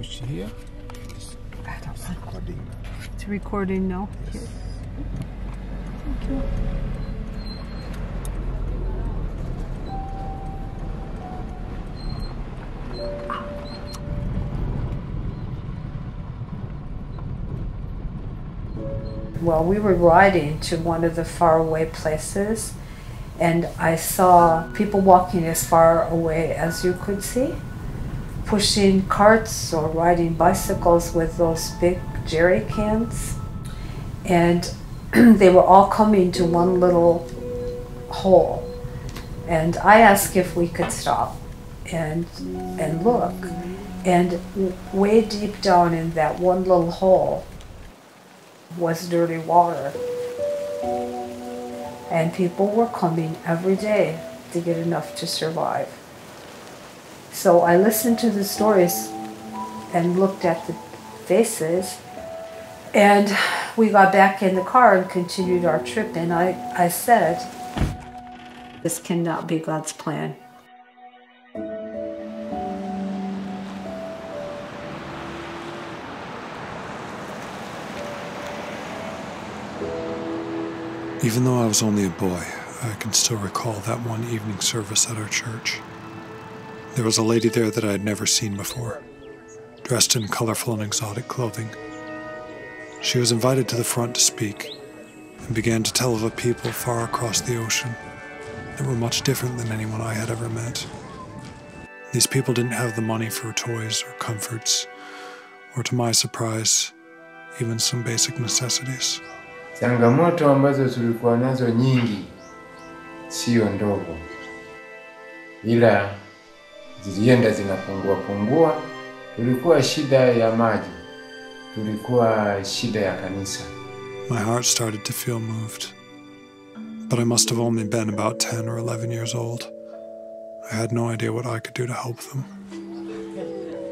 push here. Recording. It's recording now. Here. Thank you. Well, we were riding to one of the faraway places, and I saw people walking as far away as you could see, pushing carts or riding bicycles with those big jerry cans. And they were all coming to one little hole. And I asked if we could stop and, and look. And way deep down in that one little hole was dirty water. And people were coming every day to get enough to survive. So I listened to the stories and looked at the faces. And we got back in the car and continued our trip. And I, I said, This cannot be God's plan. Even though I was only a boy, I can still recall that one evening service at our church. There was a lady there that I had never seen before, dressed in colorful and exotic clothing. She was invited to the front to speak and began to tell of a people far across the ocean that were much different than anyone I had ever met. These people didn't have the money for toys or comforts, or to my surprise, even some basic necessities. Ila zilienda zinapungua pungua. Tulikuwa shida ya maji, tulikuwa shida ya kanisa. My heart started to feel moved. But I must have only been about 10 or 11 years old. I had no idea what I could do to help them.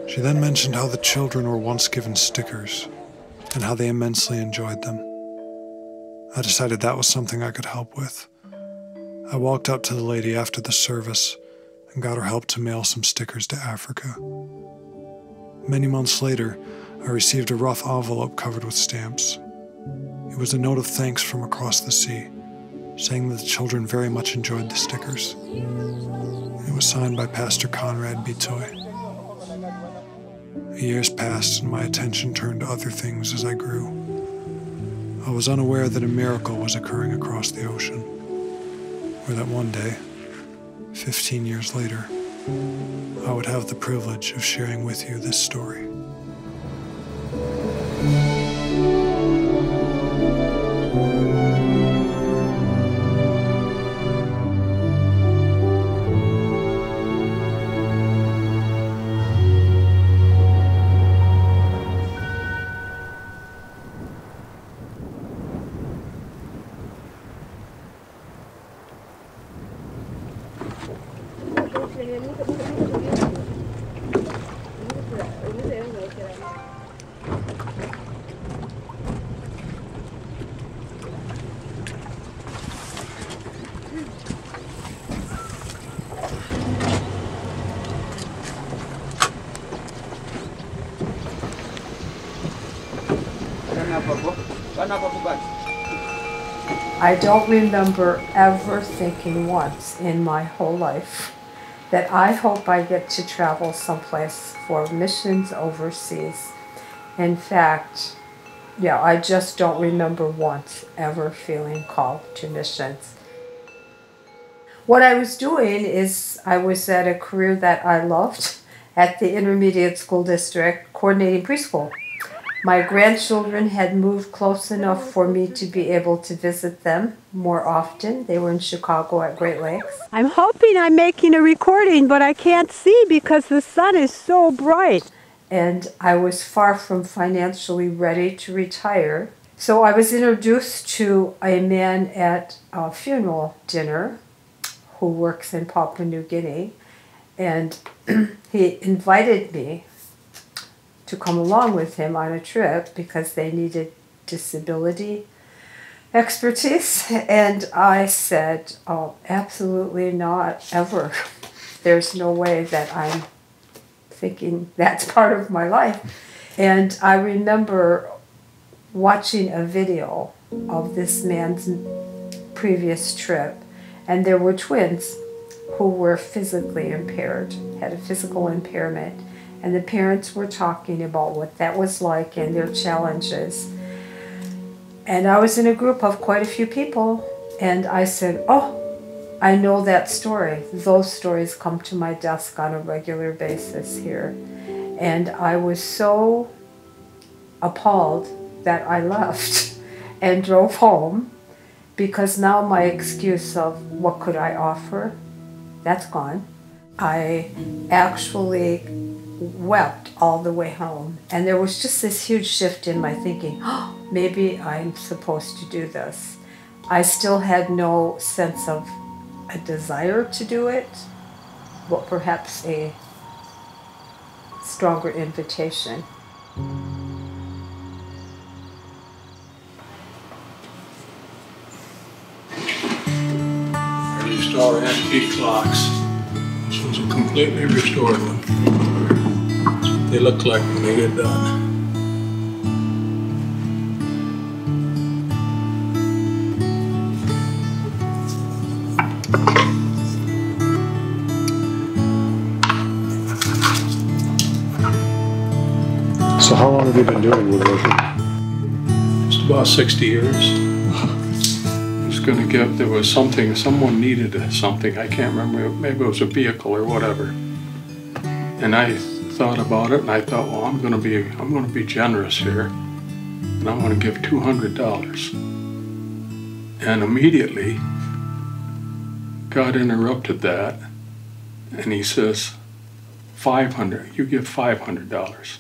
She then mentioned how the children were once given stickers and how they immensely enjoyed them. I decided that was something I could help with. I walked up to the lady after the service and got her help to mail some stickers to Africa. Many months later, I received a rough envelope covered with stamps. It was a note of thanks from across the sea, saying that the children very much enjoyed the stickers. It was signed by Pastor Conrad Bitoy. Years passed and my attention turned to other things as I grew. I was unaware that a miracle was occurring across the ocean, or that one day, 15 years later, I would have the privilege of sharing with you this story. I don't remember ever thinking once in my whole life that I hope I get to travel someplace for missions overseas. In fact, yeah, I just don't remember once ever feeling called to missions. What I was doing is I was at a career that I loved at the intermediate school district coordinating preschool. My grandchildren had moved close enough for me to be able to visit them more often. They were in Chicago at Great Lakes. I'm hoping I'm making a recording, but I can't see because the sun is so bright. And I was far from financially ready to retire. So I was introduced to a man at a funeral dinner who works in Papua New Guinea. And he invited me to come along with him on a trip because they needed disability expertise. And I said, Oh, absolutely not, ever. There's no way that I'm thinking that's part of my life. And I remember watching a video of this man's previous trip, and there were twins who were physically impaired, had a physical impairment, and the parents were talking about what that was like and their challenges. And I was in a group of quite a few people, and I said, Oh, I know that story. Those stories come to my desk on a regular basis here. And I was so appalled that I left and drove home because now my excuse of what could I offer, that's gone. I actually wept all the way home. And there was just this huge shift in my thinking, oh, maybe I'm supposed to do this. I still had no sense of a desire to do it, but perhaps a stronger invitation. I restore antique clocks. This one's a completely restored one. They look like when they get done. So, how long have you been doing woodworking? Just about 60 years. I was going to get, there was something, someone needed something. I can't remember. Maybe it was a vehicle or whatever. And I thought about it and I thought, well, I'm going to be, I'm going to be generous here. And I'm going to give $200. And immediately, God interrupted that. And he says, 500, you give $500.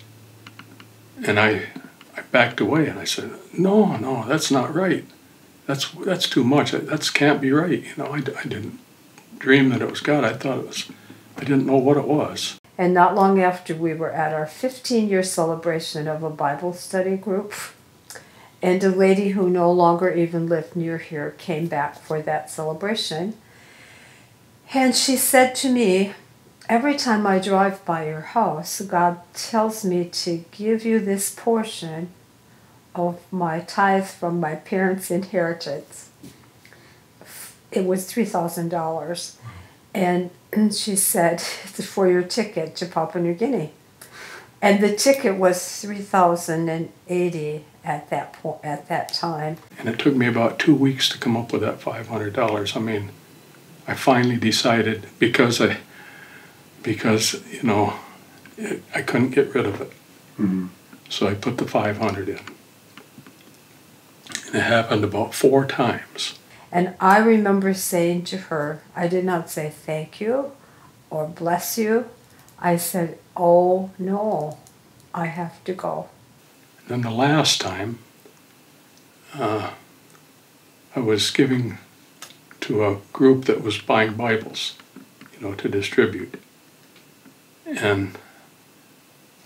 And I, I backed away and I said, "No, no, that's not right. That's that's too much. That can't be right." You know, I, I didn't dream that it was God. I thought it was. I didn't know what it was. And not long after, we were at our 15 year celebration of a Bible study group. And a lady who no longer even lived near here came back for that celebration. And she said to me, Every time I drive by your house, God tells me to give you this portion of my tithe from my parents' inheritance. It was $3,000. And she said, it's for your ticket to Papua New Guinea. And the ticket was 3080 at that point at that time. And it took me about two weeks to come up with that $500. I mean, I finally decided because I because you know it, I couldn't get rid of it. Mm-hmm. So I put the 500 in. And it happened about four times. And I remember saying to her, I did not say thank you or bless you. I said, oh no, I have to go. And then the last time, uh, I was giving to a group that was buying Bibles, you know, to distribute. And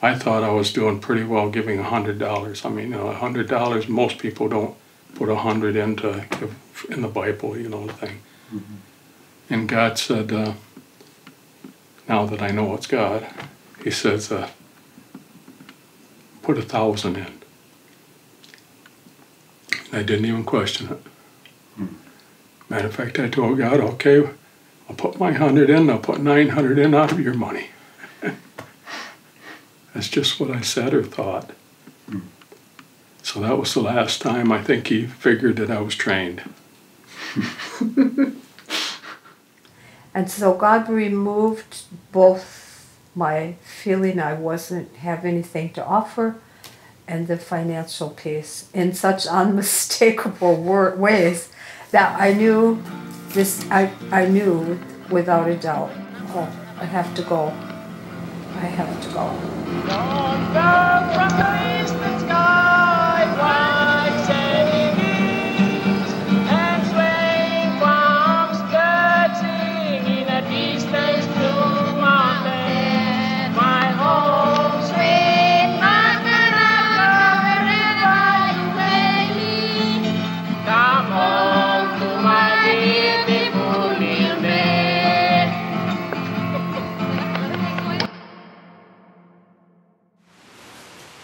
I thought I was doing pretty well giving a hundred dollars. I mean, you know, a hundred dollars. Most people don't put a hundred into give in the Bible, you know, the thing. Mm-hmm. And God said, uh, now that I know it's God, He says, uh, put a thousand in. And I didn't even question it. Matter of fact, I told God, okay, I'll put my hundred in. I'll put nine hundred in out of your money. That's just what I said or thought. So that was the last time I think he figured that I was trained. And so God removed both my feeling I wasn't have anything to offer and the financial piece in such unmistakable wor- ways that I knew this I, I knew without a doubt oh I have to go. I have to go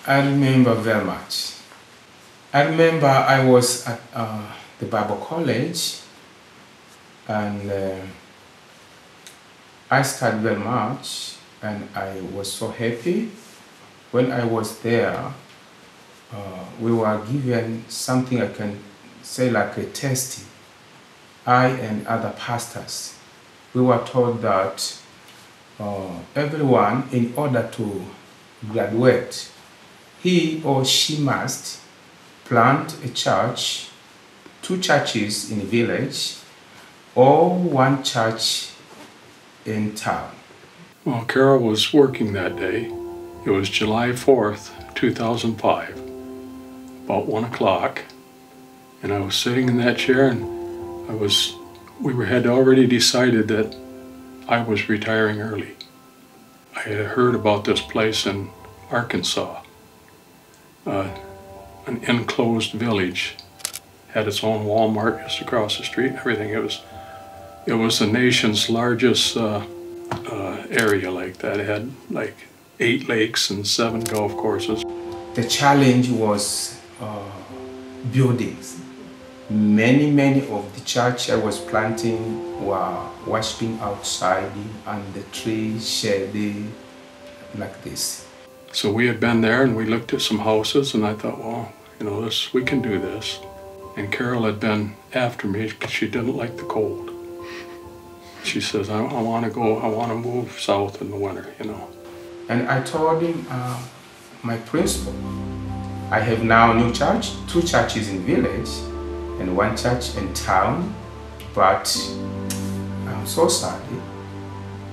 I remember very much. I remember I was at uh, the Bible College and uh, I studied very much and I was so happy. When I was there, uh, we were given something I can say like a test. I and other pastors, we were told that uh, everyone, in order to graduate, he or she must plant a church, two churches in a village, or one church in town. Well, Carol was working that day. It was July 4th, 2005, about 1 o'clock. And I was sitting in that chair and I was, we were, had already decided that I was retiring early. I had heard about this place in Arkansas, uh, an enclosed village, had its own Walmart just across the street and everything. It was, it was the nation's largest uh, uh, area like that. It had like eight lakes and seven golf courses. The challenge was uh, buildings. Many, many of the church I was planting were worshiping outside and the trees shaded like this. So we had been there and we looked at some houses and I thought, well, you know, this we can do this. And Carol had been after me because she didn't like the cold. She says, I, I want to go, I want to move south in the winter, you know. And I told him uh, my principal. I have now new church, two churches in village and one church in town, but I'm so sorry.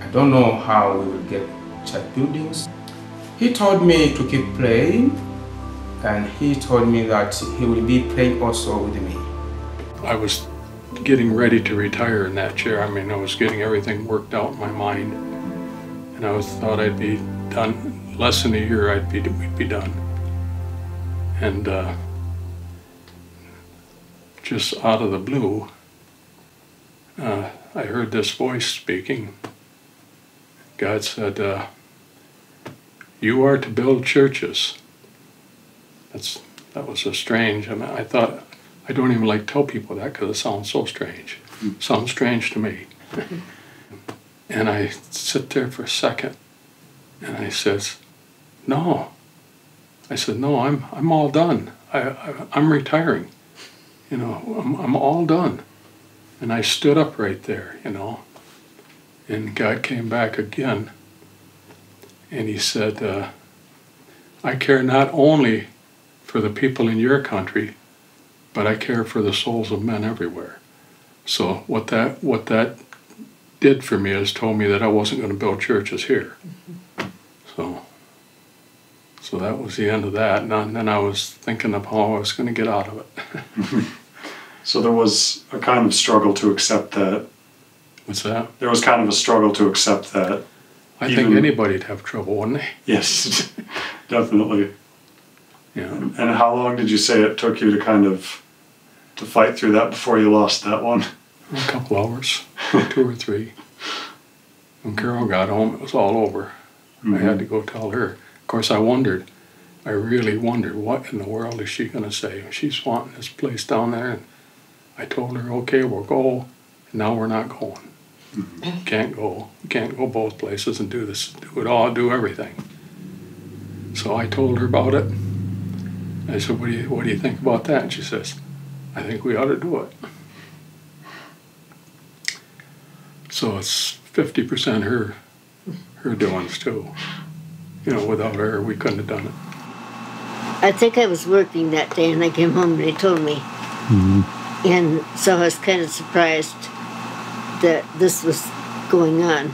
I don't know how we will get church buildings. He told me to keep praying and he told me that he will be praying also with me. I was getting ready to retire in that chair. I mean, I was getting everything worked out in my mind. And I was, thought I'd be done, less than a year I'd be, we'd be done. And uh, just out of the blue, uh, I heard this voice speaking. God said, uh, "You are to build churches." That's that was a strange. I mean, I thought I don't even like tell people that because it sounds so strange. sounds strange to me. and I sit there for a second, and I says, "No." I said, "No, I'm I'm all done. I, I I'm retiring. You know, I'm I'm all done." And I stood up right there, you know. And God came back again, and He said, uh, "I care not only for the people in your country, but I care for the souls of men everywhere." So what that what that did for me is told me that I wasn't going to build churches here. So so that was the end of that. And then I was thinking of how I was going to get out of it. So there was a kind of struggle to accept that. What's that? There was kind of a struggle to accept that. I think anybody'd have trouble, wouldn't they? Yes, definitely. Yeah. And how long did you say it took you to kind of to fight through that before you lost that one? A couple hours, two or three. When Carol got home, it was all over. I had mm-hmm. to go tell her. Of course, I wondered. I really wondered what in the world is she going to say? She's wanting this place down there, and I told her, "Okay, we'll go." And now we're not going. Can't go. Can't go both places and do this, do it all, do everything. So I told her about it. I said, "What do you What do you think about that?" And she says, "I think we ought to do it." So it's fifty percent her her doings too. You know, without her, we couldn't have done it. I think I was working that day and I came home and they told me. Mm-hmm. And so I was kind of surprised that this was going on.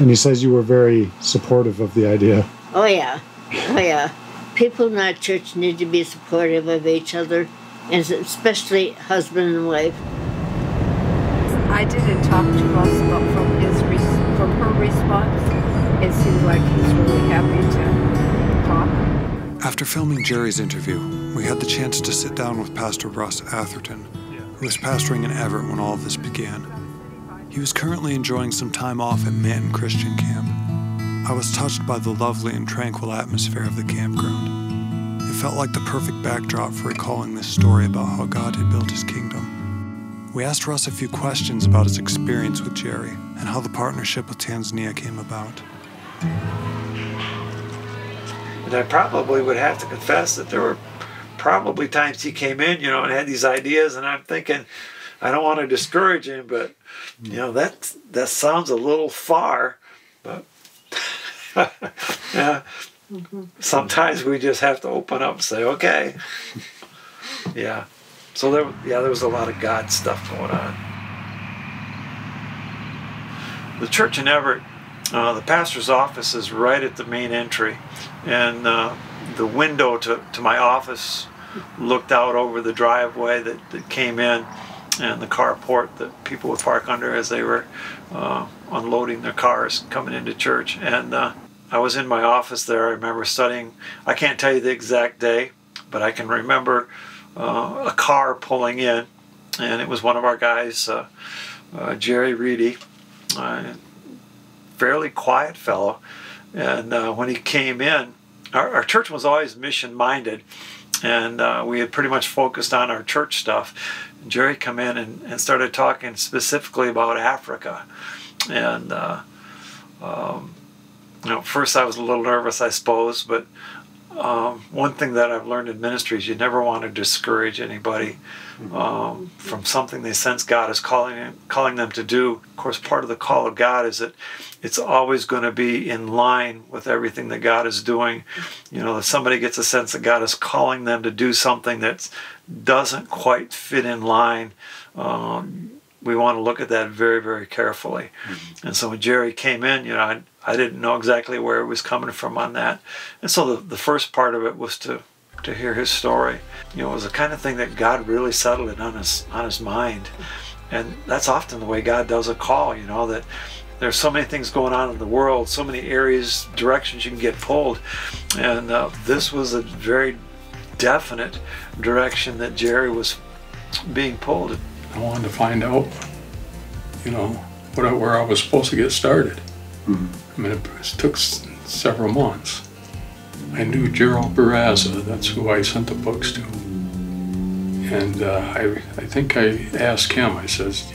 And he says you were very supportive of the idea. Oh, yeah. Oh, yeah. People in our church need to be supportive of each other, and especially husband and wife. I didn't talk to Russ, but from his res- from her response, it seems like he's really happy to talk. After filming Jerry's interview, we had the chance to sit down with Pastor Russ Atherton, who was pastoring in Evart when all of this began. He was currently enjoying some time off at Manton Christian Camp. I was touched by the lovely and tranquil atmosphere of the campground. It felt like the perfect backdrop for recalling this story about how God had built his kingdom. We asked Russ a few questions about his experience with Jerry and how the partnership with Tanzania came about. And I probably would have to confess that there were probably times he came in, you know, and had these ideas, and I'm thinking, I don't want to discourage him, but you know that that sounds a little far, but yeah. Sometimes we just have to open up and say, okay, yeah. So there, yeah, there was a lot of God stuff going on. The church in Evart, uh, the pastor's office is right at the main entry, and uh, the window to, to my office looked out over the driveway that, that came in and the carport that people would park under as they were uh, unloading their cars coming into church. And uh, I was in my office there. I remember studying. I can't tell you the exact day, but I can remember uh, a car pulling in, and it was one of our guys, uh, uh, Jerry Reedy, uh, fairly quiet fellow. And when he came in, our, our church was always mission minded, and we had pretty much focused on our church stuff. Jerry come in and, and started talking specifically about Africa. And, uh, um, you know, first I was a little nervous, I suppose, but um, one thing that I've learned in ministry is you never want to discourage anybody um, from something they sense God is calling calling them to do. Of course, part of the call of God is that it's always going to be in line with everything that God is doing. You know, if somebody gets a sense that God is calling them to do something that doesn't quite fit in line. Um, we want to look at that very, very carefully. Mm-hmm. And so when Jerry came in, you know, I, I didn't know exactly where it was coming from on that. And so the, the first part of it was to to hear his story. You know, it was the kind of thing that God really settled it on his on his mind. And that's often the way God does a call, you know, that there's so many things going on in the world, so many areas, directions you can get pulled. And uh, this was a very definite direction that Jerry was being pulled. I wanted to find out, you know, what, where I was supposed to get started. Mm-hmm. I mean, it, took several months. I knew Gerald Barraza, that's who I sent the books to. And uh, I, I think I asked him, I says,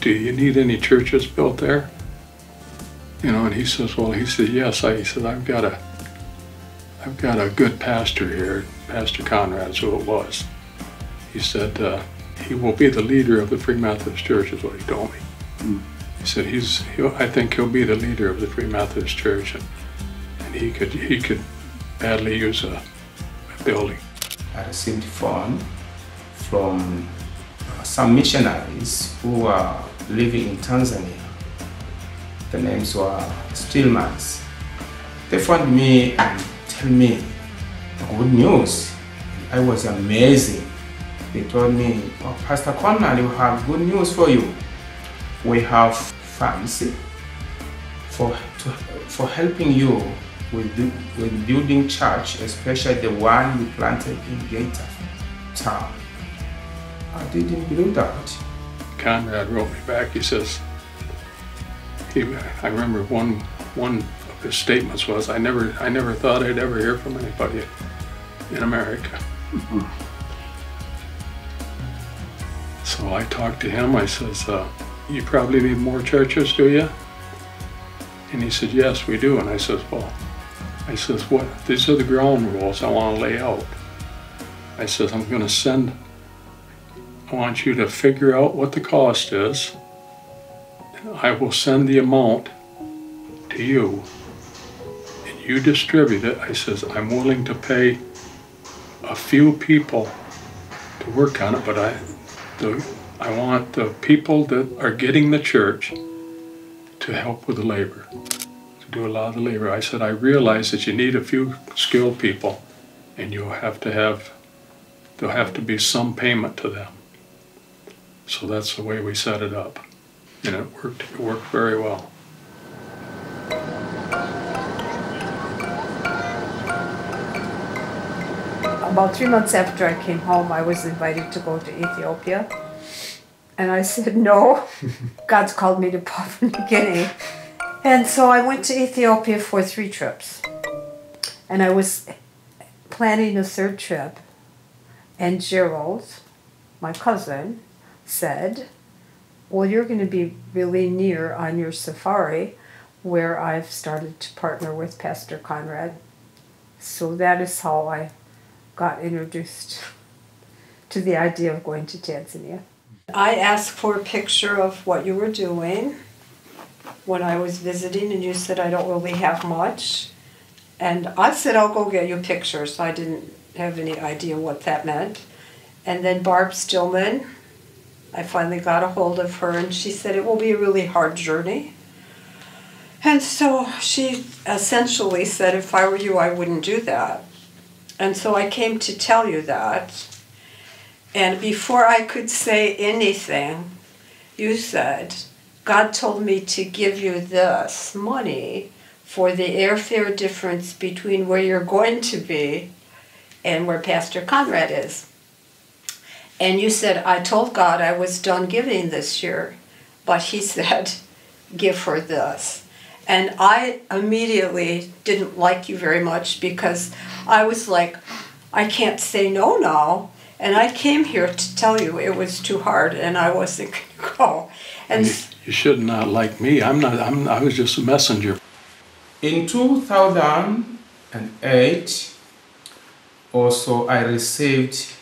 do you need any churches built there? You know, and he says, well, he said, yes. I, he said, I've got a, I've got a good pastor here. Pastor Conrad is who it was. He said, uh, he will be the leader of the Free Methodist Church, is what he told me. Mm. Said, he's, I think he'll be the leader of the Free Methodist Church, and, and he could he could badly use a, a building. I received phone from uh, some missionaries who are living in Tanzania. The names were Stillmans. They found me and tell me the good news. I was amazing. They told me, oh, Pastor Conrad, you have good news for you. We have funds for, to, for helping you with, with building church, especially the one we planted in Geita town. I didn't believe that. Conrad wrote me back. He says, he, I remember one one of his statements was, "I never, I never thought I'd ever hear from anybody in America." So I talked to him. I says, uh, "You probably need more churches, do you?" And he said, "Yes, we do." And I says, "Well," I says, "What? These are the ground rules I want to lay out." I says, "I'm going to send I want you to figure out what the cost is. I will send the amount to you and you distribute it. I says, I'm willing to pay a few people to work on it, but I, the, I want the people that are getting the church to help with the labor, to do a lot of the labor. I said, I realize that you need a few skilled people and you'll have to have, there'll have to be some payment to them. So that's the way we set it up. And it worked, it worked very well. About three months after I came home, I was invited to go to Ethiopia. And I said, no, God's called me to Papua New Guinea. And so I went to Ethiopia for three trips. And I was planning a third trip. And Gerald, my cousin, said, Well, you're going to be really near on your safari, where I've started to partner with Pastor Conrad. So that is how I got introduced to the idea of going to Tanzania. I asked for a picture of what you were doing when I was visiting, and you said I don't really have much. And I said I'll go get you pictures. I didn't have any idea what that meant. And then Barb Stillman, I finally got a hold of her, and she said it will be a really hard journey. And so she essentially said, if I were you, I wouldn't do that. And so I came to tell you that. And before I could say anything, you said, God told me to give you this money for the airfare difference between where you're going to be and where Pastor Conrad is. And you said, I told God I was done giving this year, but He said, give her this. And I immediately didn't like you very much because I was like, I can't say no now. And I came here to tell you it was too hard and I wasn't going to go. And You, you should not like me. I'm not. I'm. I was just a messenger. In 2008, also I received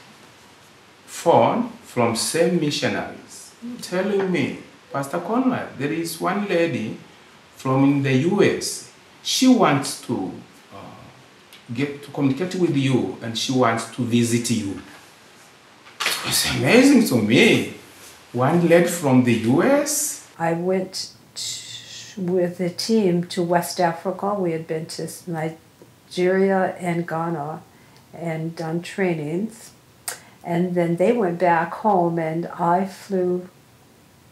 phone from same missionaries telling me, Pastor Conrad, there is one lady from the US. She wants to uh, get to communicate with you and she wants to visit you. It's amazing to me. One led from the US. I went with the team to West Africa. We had been to Nigeria and Ghana and done trainings. And then they went back home, and I flew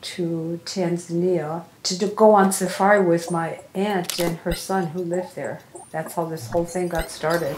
to Tanzania to go on safari with my aunt and her son who lived there. That's how this whole thing got started.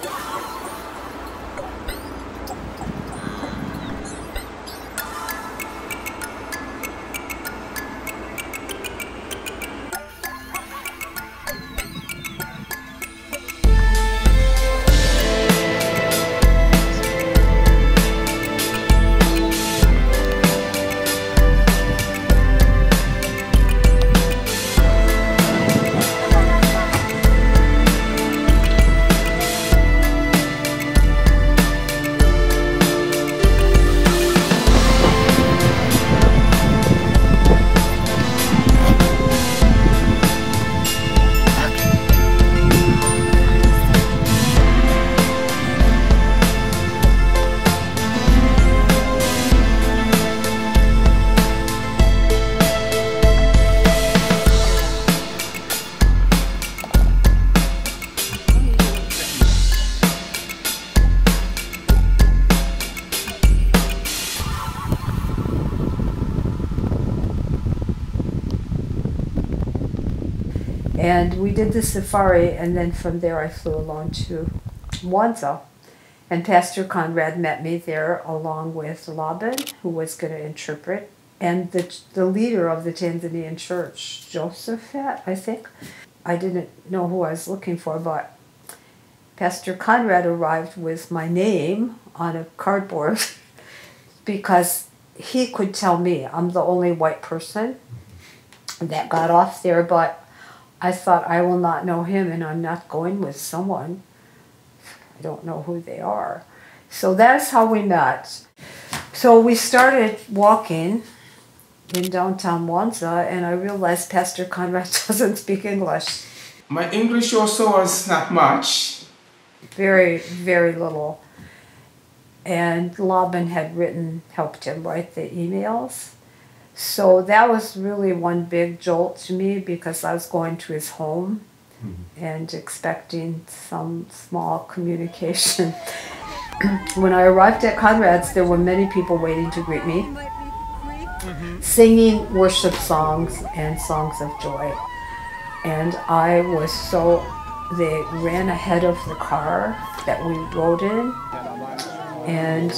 The safari, and then from there I flew along to Mwanza. And Pastor Conrad met me there along with Laban, who was going to interpret, and the, the leader of the Tanzanian church, Josephat, I think. I didn't know who I was looking for, but Pastor Conrad arrived with my name on a cardboard because he could tell me I'm the only white person that got off there, but I thought I will not know him and I'm not going with someone. I don't know who they are. So that's how we met. So we started walking in downtown Mwanza and I realized Pastor Conrad doesn't speak English. My English also was not much. Very, very little. And Laban had written, helped him write the emails. So that was really one big jolt to me because I was going to his home mm-hmm. and expecting some small communication. when I arrived at Conrad's, there were many people waiting to greet me, mm-hmm. singing worship songs and songs of joy. And I was so, they ran ahead of the car that we rode in, and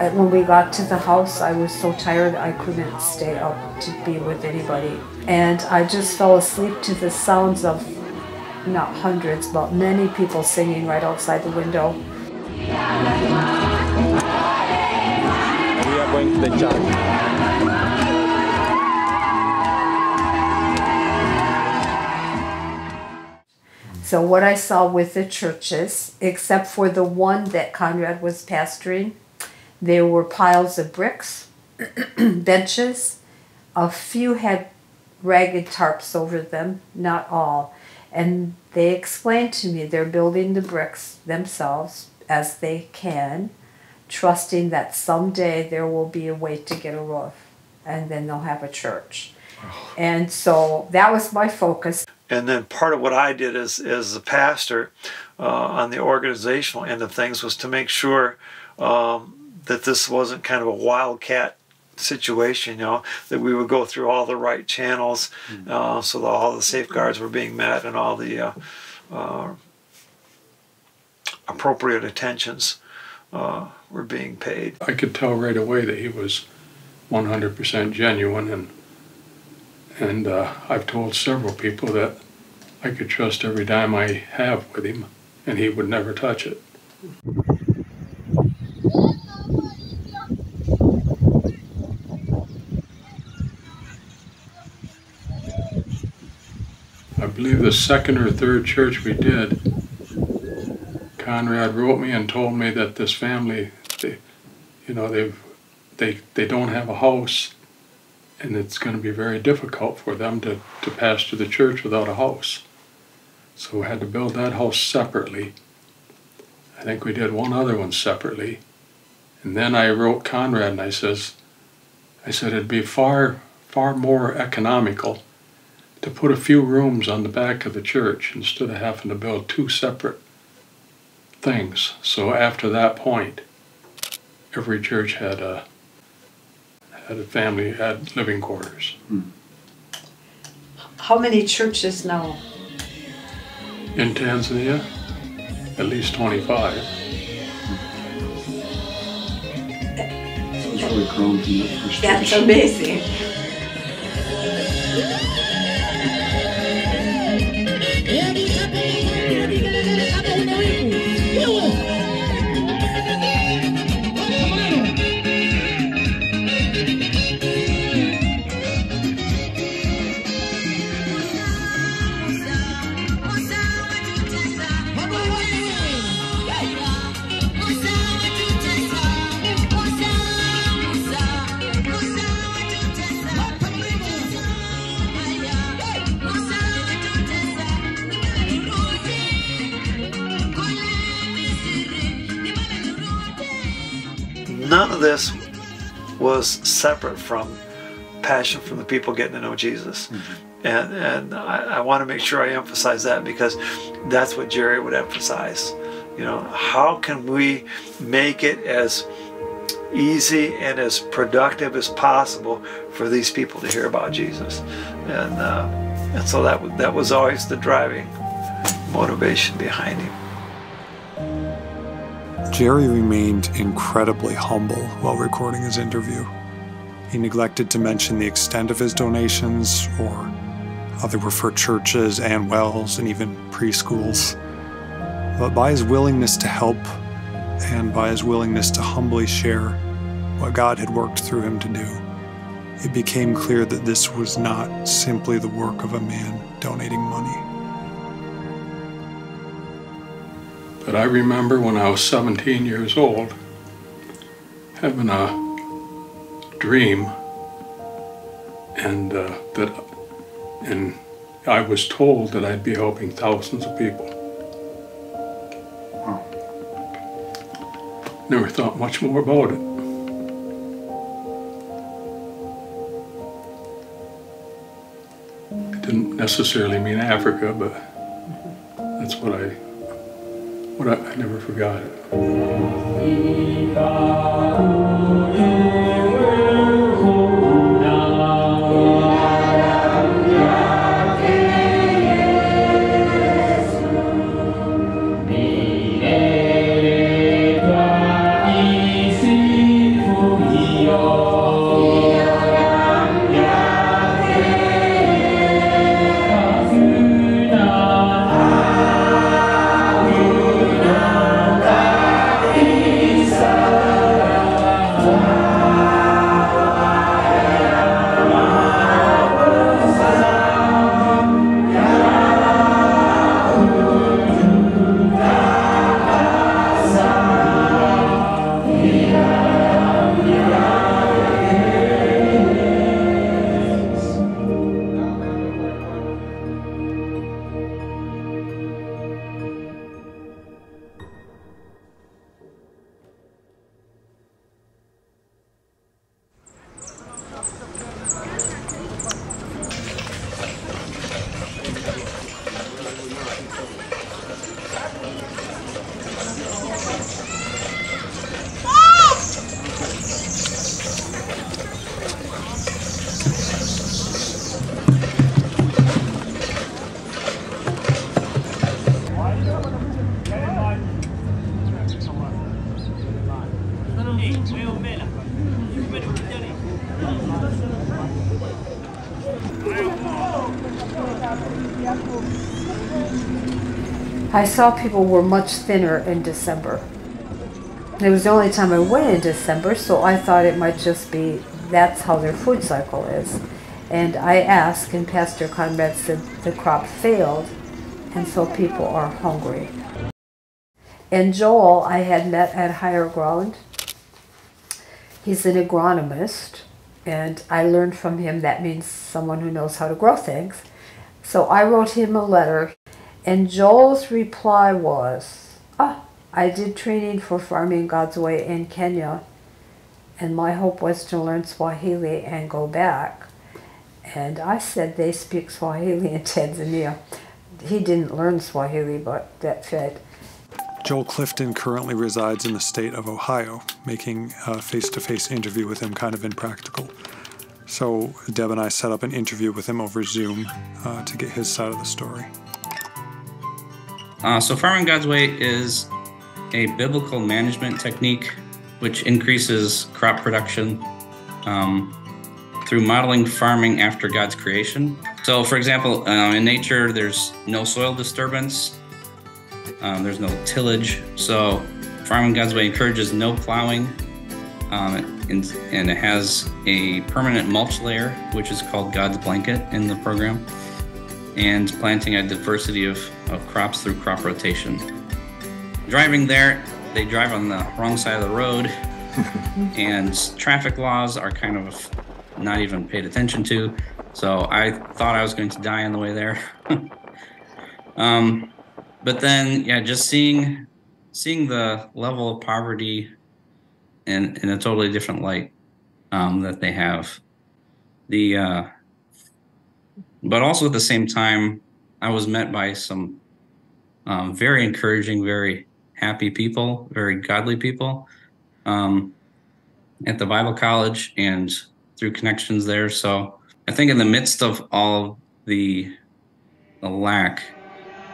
Uh, when we got to the house, I was so tired I couldn't stay up to be with anybody. And I just fell asleep to the sounds of not hundreds, but many people singing right outside the window. We are going to the church. So what I saw with the churches, except for the one that Conrad was pastoring, there were piles of bricks, benches. A few had ragged tarps over them, not all. And they explained to me they're building the bricks themselves as they can, trusting that someday there will be a way to get a roof and then they'll have a church. And so that was my focus. And then part of what I did as, as a pastor uh, on the organizational end of things was to make sure um, that this wasn't kind of a wildcat situation, you know, that we would go through all the right channels uh, so that all the safeguards were being met and all the uh, uh, appropriate attentions uh, were being paid. I could tell right away that he was 100% genuine, and and uh, I've told several people that I could trust every dime I have with him, and he would never touch it. Believe the second or third church we did, Conrad wrote me and told me that this family, they, you know, they've, they, they don't have a house, and it's going to be very difficult for them to, to pastor the church without a house. So we had to build that house separately. I think we did one other one separately. And then I wrote Conrad and I says, I said it'd be far, far more economical to put a few rooms on the back of the church instead of having to build two separate things. So after that point, every church had a had a family had living quarters. Hmm. How many churches now? In Tanzania, at least 25. It's really grown from that first That's church. amazing. None of this was separate from passion from the people getting to know Jesus. And, and I, I want to make sure I emphasize that because that's what Jerry would emphasize. You know, how can we make it as easy and as productive as possible for these people to hear about Jesus? And, uh, and so that, that was always the driving motivation behind him. Jerry remained incredibly humble while recording his interview. He neglected to mention the extent of his donations or how they were for churches and wells and even preschools. But by his willingness to help and by his willingness to humbly share what God had worked through him to do, it became clear that this was not simply the work of a man donating money. But I remember when I was 17 years old having a dream and uh, that and I was told that I'd be helping thousands of people. Never thought much more about it. It didn't necessarily mean Africa, but that's what I what I, I never forgot it. I saw people were much thinner in December. It was the only time I went in December, so I thought it might just be that's how their food cycle is. And I asked, and Pastor Conrad said the crop failed, and so people are hungry. And Joel, I had met at Higher Ground. He's an agronomist, and I learned from him that means someone who knows how to grow things. So I wrote him a letter, and Joel's reply was, Ah, I did training for Farming God's Way in Kenya, and my hope was to learn Swahili and go back. And I said they speak Swahili in Tanzania. He didn't learn Swahili, but that fit. Joel Clifton currently resides in the state of Ohio, making a face to face interview with him kind of impractical. So Deb and I set up an interview with him over Zoom uh, to get his side of the story. Uh, so, Farming God's Way is a biblical management technique which increases crop production um, through modeling farming after God's creation. So, for example, uh, in nature, there's no soil disturbance, um, there's no tillage. So, Farming God's Way encourages no plowing, um, and, and, it has a permanent mulch layer, which is called God's blanket in the program, and planting a diversity of, of crops through crop rotation. Driving there, they drive on the wrong side of the road, and traffic laws are kind of not even paid attention to. So I thought I was going to die on the way there. um, but then, yeah, just seeing seeing the level of poverty in in a totally different light um, that they have. The uh, but also at the same time, I was met by some um, very encouraging, very happy people, very godly people um, at the Bible College and through connections there. So I think in the midst of all the, the lack,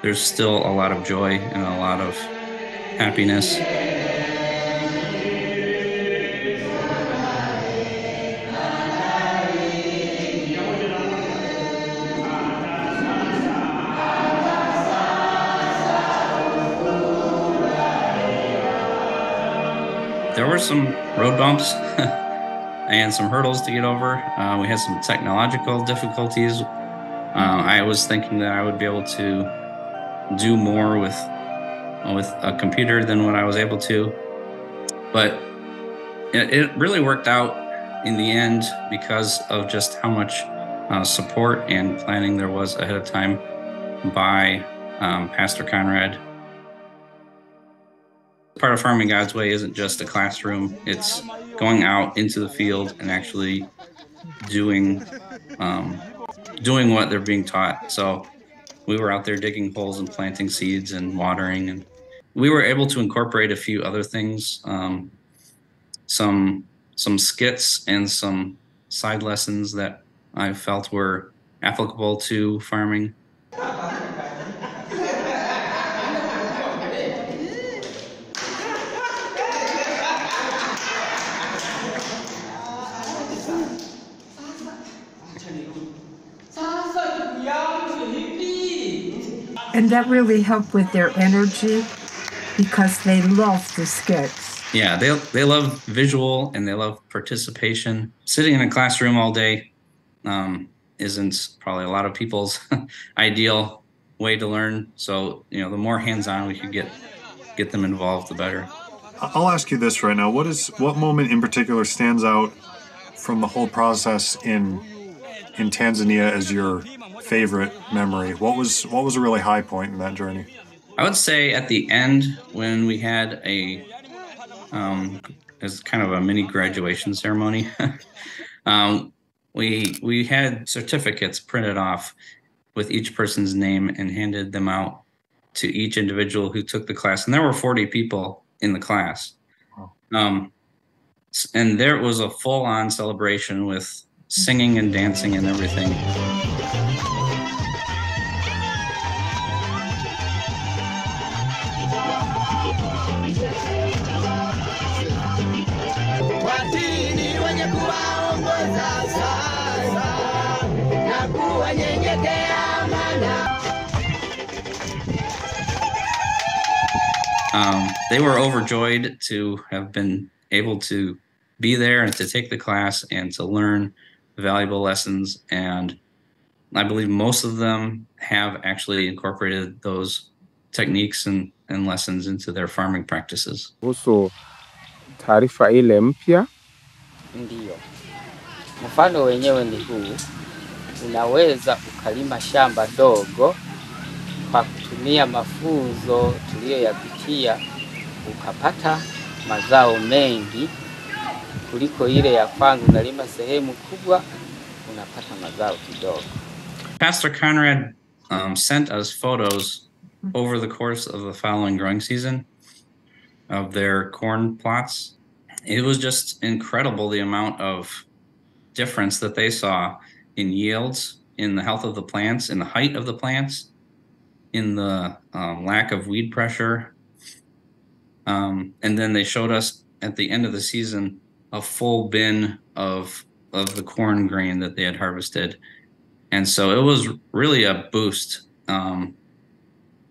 there's still a lot of joy and a lot of happiness. Were some road bumps and some hurdles to get over. Uh, we had some technological difficulties. Uh, I was thinking that I would be able to do more with with a computer than what I was able to, but it, it really worked out in the end because of just how much uh, support and planning there was ahead of time by um, Pastor Conrad part of farming God's way isn't just a classroom. It's going out into the field and actually doing um, doing what they're being taught. So we were out there digging holes and planting seeds and watering, and we were able to incorporate a few other things, um, some some skits and some side lessons that I felt were applicable to farming. And that really helped with their energy because they love the skits. Yeah, they they love visual and they love participation. Sitting in a classroom all day um, isn't probably a lot of people's ideal way to learn. So you know, the more hands-on we could get get them involved, the better. I'll ask you this right now: what is what moment in particular stands out from the whole process in in Tanzania as your favorite memory? What was what was a really high point in that journey? I would say at the end when we had a um, as kind of a mini graduation ceremony. um, we we had certificates printed off with each person's name and handed them out to each individual who took the class, and there were 40 people in the class. Um, and there was a full-on celebration with singing and dancing and everything. watini wenye kuwaongoza sasa na kuwanyenyekea mana um, they were overjoyed to have been able to be there and to take the class and to learn valuable lessons. And I believe most of them have actually incorporated those techniques and, and lessons into their farming practices. kuhusu taarifa ile mpya. Ndiyo, mfano wenyewe ni huu: unaweza ukalima shamba dogo kwa kutumia mafunzo tuliyoyapitia, ukapata mazao mengi kuliko ile ya unalima sehemu kubwa unapata mazao kidogo. Pastor Conrad um, sent us photos over the course of the following growing season of their corn plots. It was just incredible the amount of difference that they saw in yields, in the health of the plants, in the height of the plants, in the um, lack of weed pressure. Um, and then they showed us at the end of the season a full bin of of the corn grain that they had harvested, and so it was really a boost um,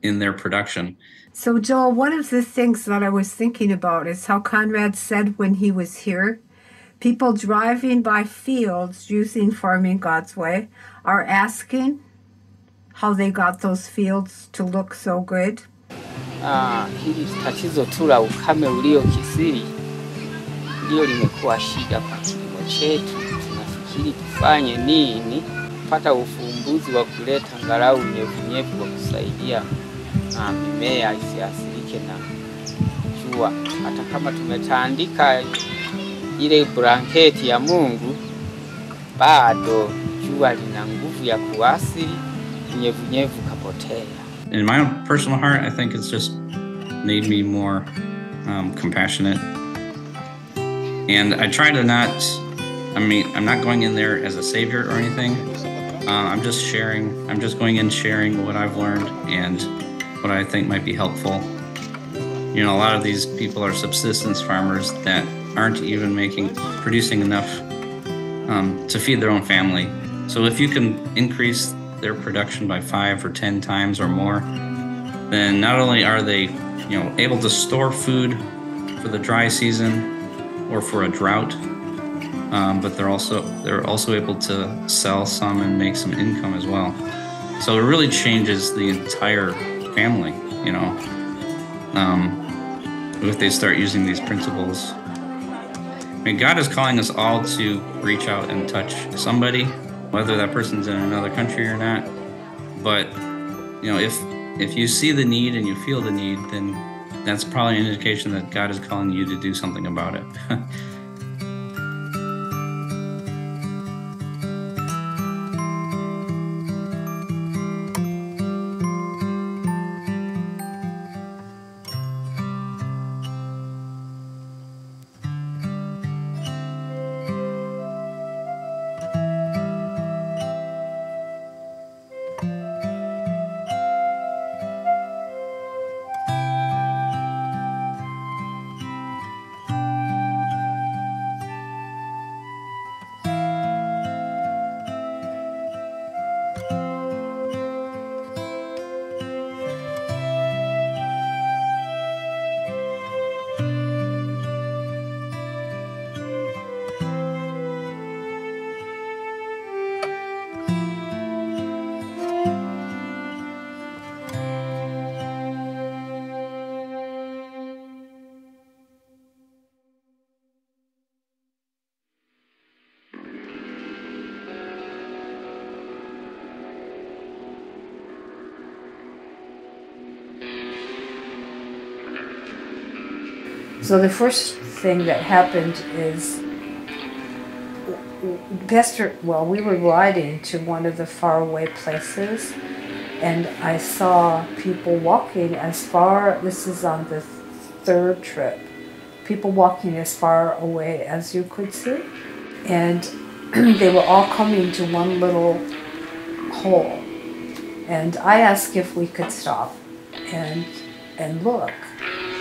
in their production. So, Joel, one of the things that I was thinking about is how Conrad said when he was here people driving by fields using Farming God's Way are asking how they got those fields to look so good. Ah, hili tatizo tu la ukame uliokithiri ndio limekuwa shida kwa kilimo chetu. Tunafikiri tufanye nini kupata ufumbuzi wa kuleta angalau unyevunyevu wa kusaidia uh, mimea isiathirike na jua. Hata kama tumetandika ile blanketi ya Mungu, bado jua lina nguvu ya kuathiri, unyevunyevu kapotea. In my own personal heart, I think it's just made me more um, compassionate. And I try to not, I mean, I'm not going in there as a savior or anything. Uh, I'm just sharing, I'm just going in sharing what I've learned and what I think might be helpful. You know, a lot of these people are subsistence farmers that aren't even making, producing enough um, to feed their own family. So if you can increase their production by five or ten times or more, then not only are they, you know, able to store food for the dry season or for a drought, um, but they're also they're also able to sell some and make some income as well. So it really changes the entire family, you know, um, if they start using these principles. I mean, God is calling us all to reach out and touch somebody, whether that person's in another country or not. But you know, if if you see the need and you feel the need, then that's probably an indication that God is calling you to do something about it. So the first thing that happened is Pastor, well, we were riding to one of the faraway places, and I saw people walking as far, this is on the third trip, people walking as far away as you could see. And they were all coming to one little hole. And I asked if we could stop and, and look.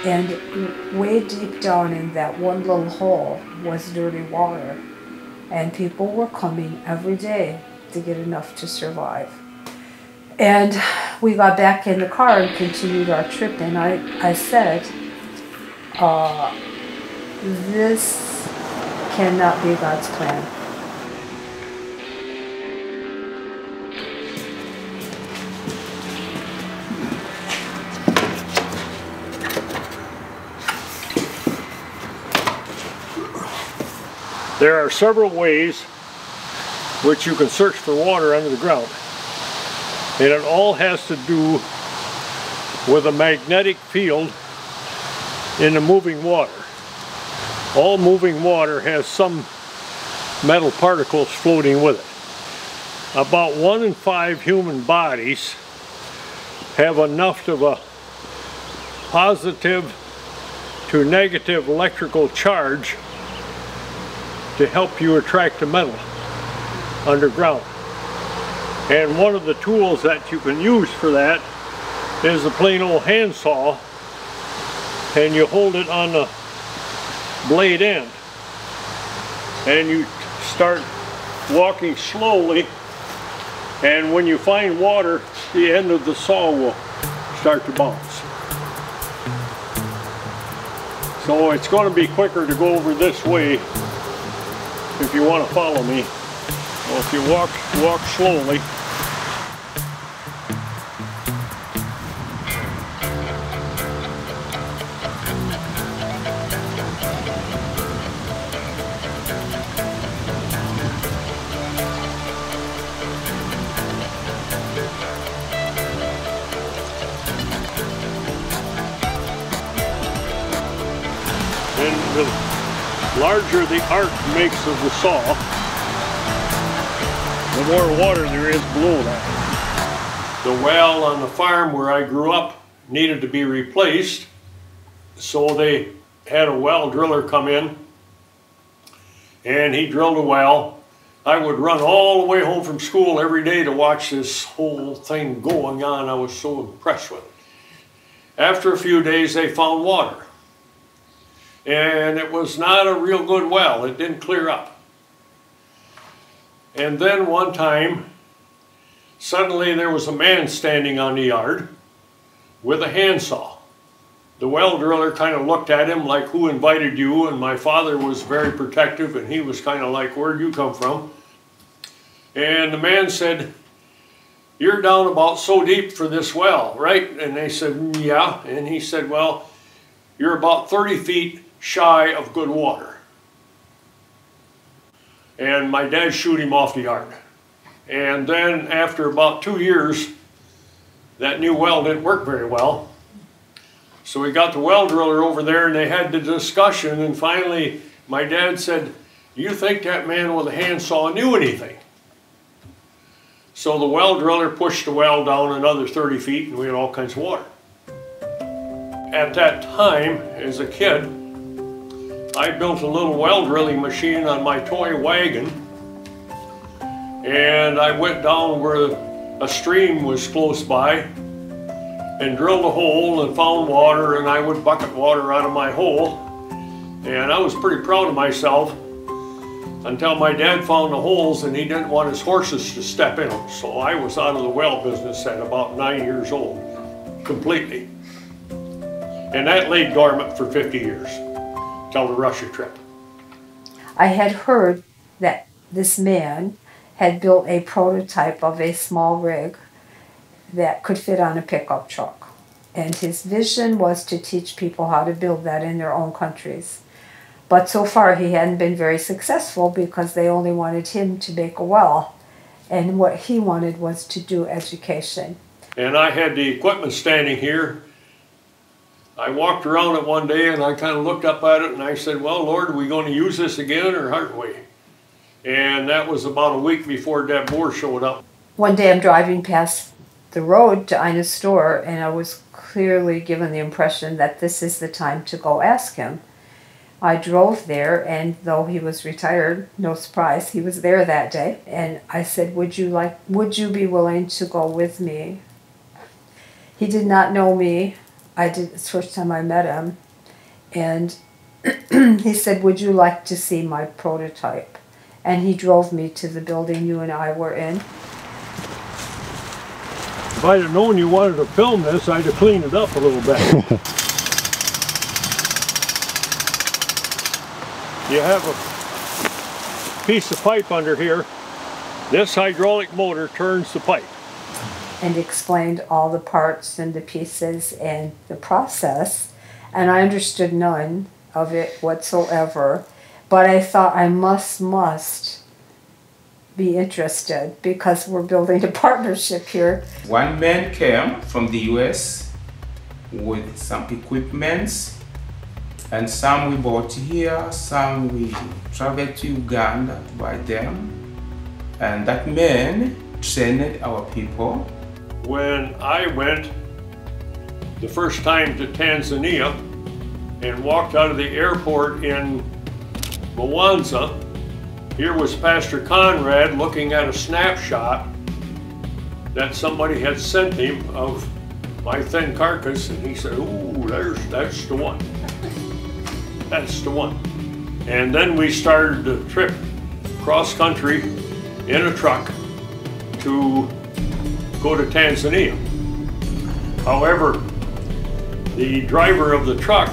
And way deep down in that one little hole was dirty water. And people were coming every day to get enough to survive. And we got back in the car and continued our trip, and I, I said, uh, This cannot be God's plan. There are several ways which you can search for water under the ground. And it all has to do with a magnetic field in the moving water. All moving water has some metal particles floating with it. About one in five human bodies have enough of a positive to negative electrical charge to help you attract the metal underground. And one of the tools that you can use for that is a plain old handsaw and you hold it on the blade end and you start walking slowly and when you find water the end of the saw will start to bounce. So it's going to be quicker to go over this way if you want to follow me. Well, if you walk, walk slowly. The arc makes of the saw, the more water there is below that. The well on the farm where I grew up needed to be replaced, so they had a well driller come in and he drilled a well. I would run all the way home from school every day to watch this whole thing going on. I was so impressed with it. After a few days, they found water. And it was not a real good well. It didn't clear up. And then one time, suddenly there was a man standing on the yard with a handsaw. The well driller kind of looked at him like, who invited you? And my father was very protective and he was kind of like, where'd you come from? And the man said, you're down about so deep for this well, right? And they said, mm, yeah. And he said, well, you're about 30 feet shy of good water. And my dad shoot him off the yard. And then after about two years, that new well didn't work very well. So we got the well driller over there and they had the discussion and finally my dad said, do you think that man with a handsaw knew anything? So the well driller pushed the well down another 30 feet and we had all kinds of water. At that time, as a kid, I built a little well drilling machine on my toy wagon and I went down where a stream was close by and drilled a hole and found water and I would bucket water out of my hole. And I was pretty proud of myself until my dad found the holes and he didn't want his horses to step in them so I was out of the well business at about nine years old completely. And that laid dormant for 50 years till the Russia trip. I had heard that this man had built a prototype of a small rig that could fit on a pickup truck. And his vision was to teach people how to build that in their own countries. But so far, he hadn't been very successful because they only wanted him to make a well. And what he wanted was to do education. And I had the equipment standing here I walked around it one day and I kind of looked up at it and I said, well, Lord, are we going to use this again or aren't we? And that was about a week before Deb Moore showed up. One day I'm driving past the road to Ina's store and I was clearly given the impression that this is the time to go ask him. I drove there and though he was retired, no surprise, he was there that day. And I said, would you like, would you be willing to go with me? He did not know me. I did it's the first time I met him, and he said, "Would you like to see my prototype?" And he drove me to the building you and I were in. If I'd have known you wanted to film this, I'd have cleaned it up a little bit. you have a piece of pipe under here. This hydraulic motor turns the pipe. And explained all the parts and the pieces and the process. And I understood none of it whatsoever. But I thought I must, must be interested because we're building a partnership here. One man came from the US with some equipments and some we bought here, some we traveled to Uganda by them. And that man trained our people. When I went the first time to Tanzania and walked out of the airport in Mwanza, here was Pastor Conrad looking at a snapshot that somebody had sent him of my thin carcass, and he said, "Ooh, there's that's the one. That's the one." And then we started the trip cross country in a truck to go to Tanzania. However, the driver of the truck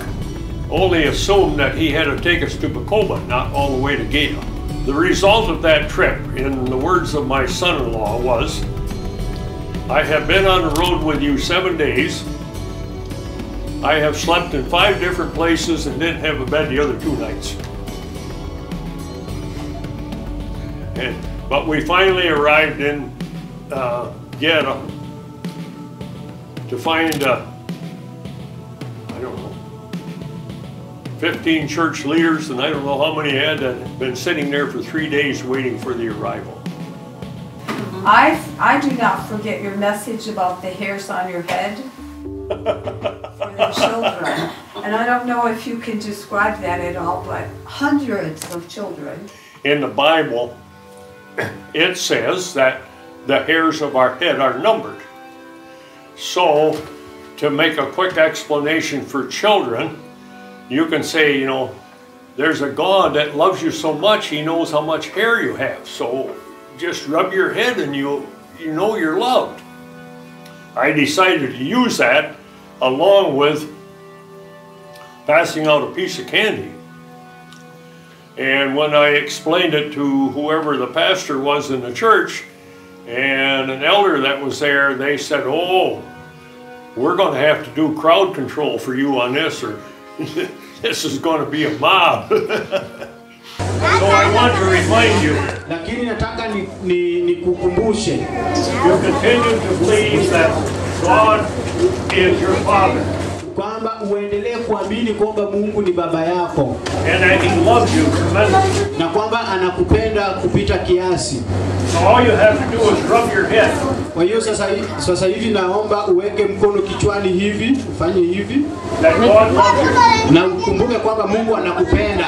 only assumed that he had to take us to Bukoba, not all the way to Geita. The result of that trip, in the words of my son-in-law, was, I have been on the road with you seven days. I have slept in five different places and didn't have a bed the other two nights. And, but we finally arrived in uh, Geita to find, uh, I don't know, 15 church leaders, and I don't know how many had uh, been sitting there for three days waiting for the arrival. I, I do not forget your message about the hairs on your head for the children. And I don't know if you can describe that at all, but hundreds of children. In the Bible, it says that the hairs of our head are numbered. So, to make a quick explanation for children, you can say, you know, there's a God that loves you so much, he knows how much hair you have. So, just rub your head and you you know you're loved. I decided to use that along with passing out a piece of candy. And when I explained it to whoever the pastor was in the church and an elder that was there, they said, Oh, we're going to have to do crowd control for you on this, or this is going to be a mob. so I want to remind you lakini nataka nikukumbushe ni, ni you continue to believe that God is your Father. kwamba uendelee kuamini kwamba Mungu ni baba yako and that he loves you tremendously. na kwamba anakupenda kupita kiasi. So all you have to do is rub your head. Kwa hiyo sasa, sasa hivi naomba uweke mkono kichwani hivi, ufanye hivi That God loves you. na ukumbuke kwamba Mungu anakupenda.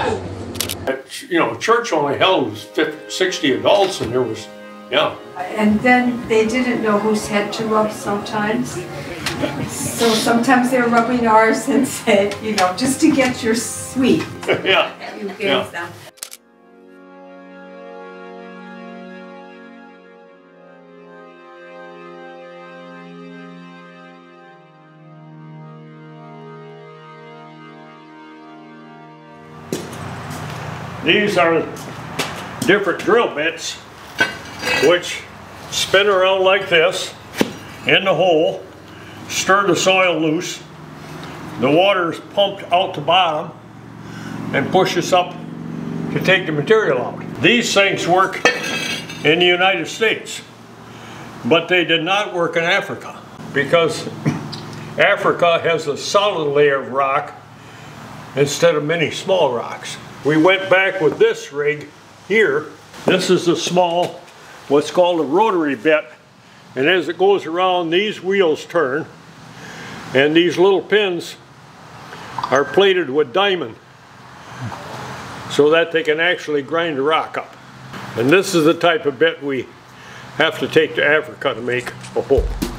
You know, church only held 50, 60 adults, and there was, yeah. And then they didn't know whose head to rub sometimes. So sometimes they're rubbing ours and said, you know, just to get your sweet yeah. you gave Yeah. them. These are different drill bits which spin around like this in the hole, stir the soil loose. The water is pumped out the bottom and pushes up to take the material out. These things work in the United States, but they did not work in Africa because Africa has a solid layer of rock instead of many small rocks. We went back with this rig here. This is a small, what's called a rotary bit. And as it goes around, these wheels turn. And these little pins are plated with diamond so that they can actually grind the rock up. And this is the type of bit we have to take to Africa to make a hole.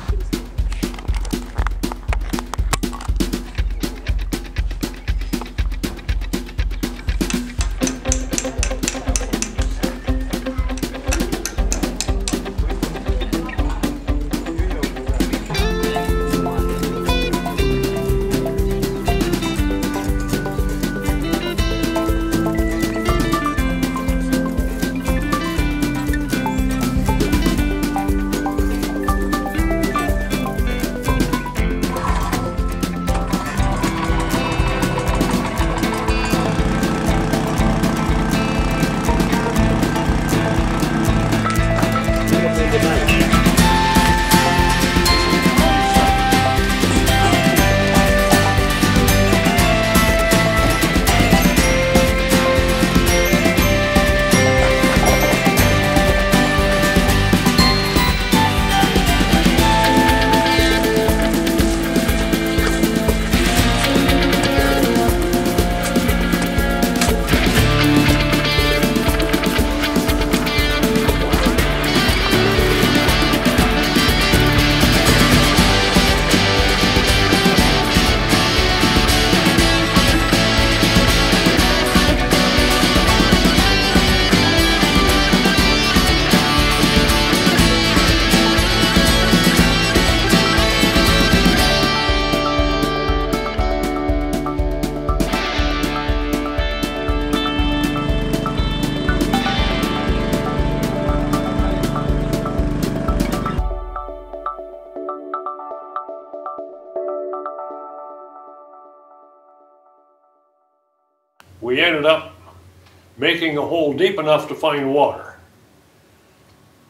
Find water.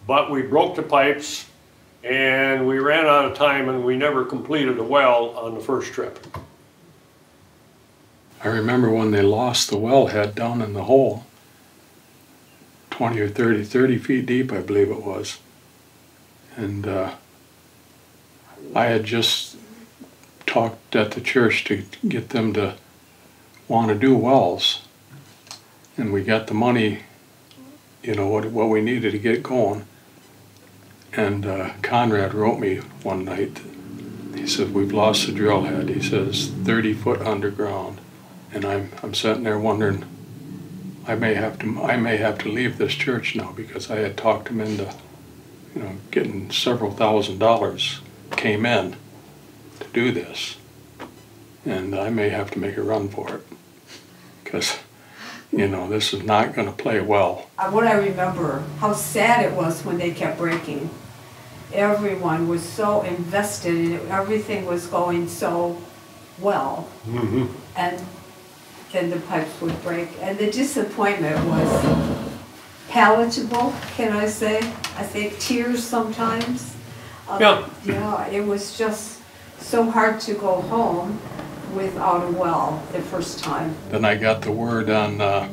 But we broke the pipes and we ran out of time and we never completed a well on the first trip. I remember when they lost the wellhead down in the hole, 20 or 30, 30 feet deep, I believe it was. And uh, I had just talked at the church to get them to want to do wells. And we got the money, you know, what, what we needed to get going. And uh, Conrad wrote me one night. He said, We've lost the drill head. He says, 30 foot underground. And I'm, I'm sitting there wondering, I may have to I may have to leave this church now because I had talked him into, you know, getting several thousand dollars came in to do this, and I may have to make a run for it because, you know, this is not going to play well. Uh, What I remember, how sad it was when they kept breaking. Everyone was so invested in it, everything was going so well. Mm-hmm. And then the pipes would break. And the disappointment was palatable, can I say? I think tears sometimes. Uh, Yeah. Yeah, it was just so hard to go home without a well the first time. Then I got the word on, uh,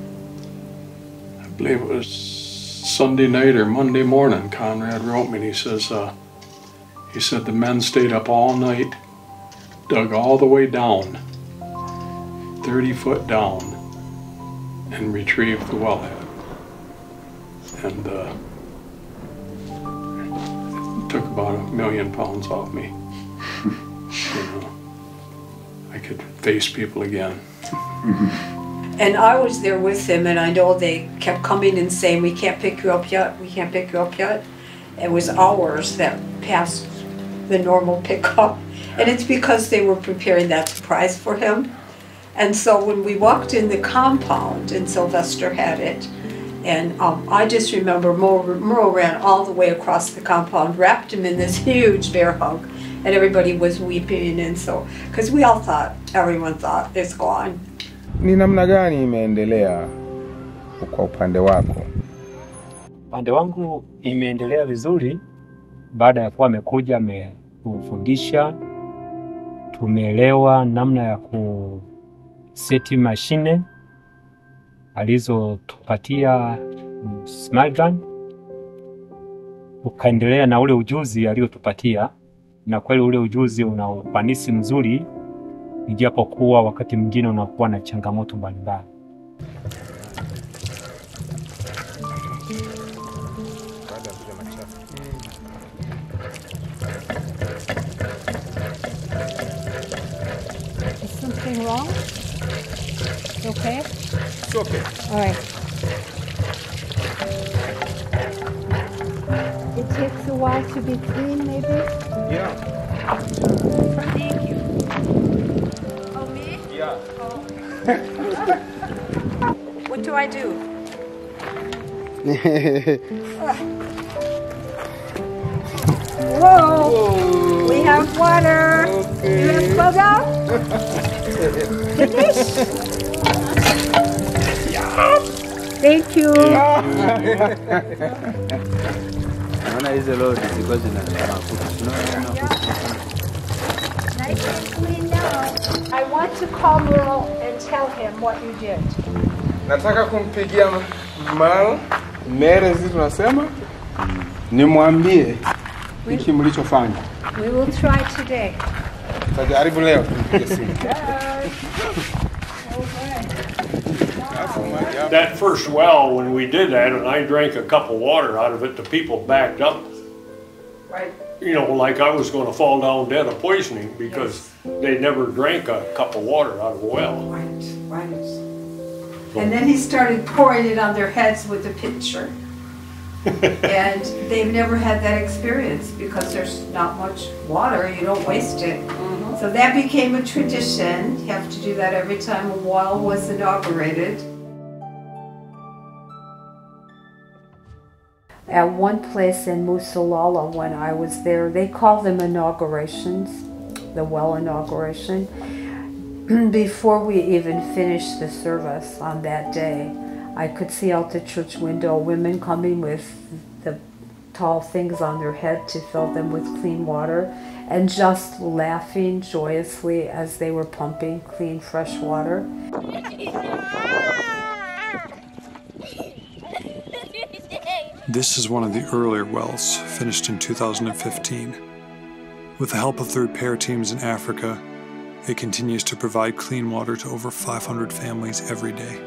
I believe it was Sunday night or Monday morning. Conrad wrote me and he says, uh, he said the men stayed up all night, dug all the way down, 30 foot down, and retrieved the wellhead. And uh, took about a million pounds off me. you know, I could face people again. And I was there with him, and I know they kept coming and saying, "We can't pick you up yet. We can't pick you up yet." It was hours that passed the normal pickup, and it's because they were preparing that surprise for him. And so when we walked in the compound, and Sylvester had it, and um, I just remember Merle, Merle ran all the way across the compound, wrapped him in this huge bear hug, and everybody was weeping, and so because we all thought, everyone thought it's gone. Ni namna gani imeendelea kwa upande wako? Upande wangu imeendelea vizuri baada ya kuwa amekuja amekufundisha, tumeelewa namna ya kuseti mashine alizotupatia Smartgun, ukaendelea na ule ujuzi aliotupatia, na kweli ule ujuzi una ufanisi mzuri, ijapokuwa wakati mwingine unakuwa na changamoto mbalimbali. Is something wrong? It's okay? It's okay. All right. It takes a while to be clean, maybe? Yeah. Thank you. Oh, me? Yeah. Oh. What do I do? Whoa! We have water. You have plug out? Finish? Thank you. Naona hizo lori zilikuwa zina mafuta. Tunaona. I want to call Merle and tell him what you did. Nataka kumpigia Mal Mere, tunasema nimwambie hiki mlichofanya. We will try today. Tutajaribu leo kumpigia simu. That first well, when we did that, and I drank a cup of water out of it, the people backed up. Right. You know, like I was going to fall down dead of poisoning because they never drank a cup of water out of a well. Right, right. And then he started pouring it on their heads with a pitcher. and they've never had that experience because there's not much water, you don't waste it. Mm-hmm. So that became a tradition. You have to do that every time a well was inaugurated. At one place in Musalala, when I was there, they call them inaugurations, the well inauguration. before we even finished the service on that day, I could see out the church window women coming with the tall things on their head to fill them with clean water and just laughing joyously as they were pumping clean, fresh water. This is one of the earlier wells, finished in 2015. With the help of the repair teams in Africa, it continues to provide clean water to over 500 families every day.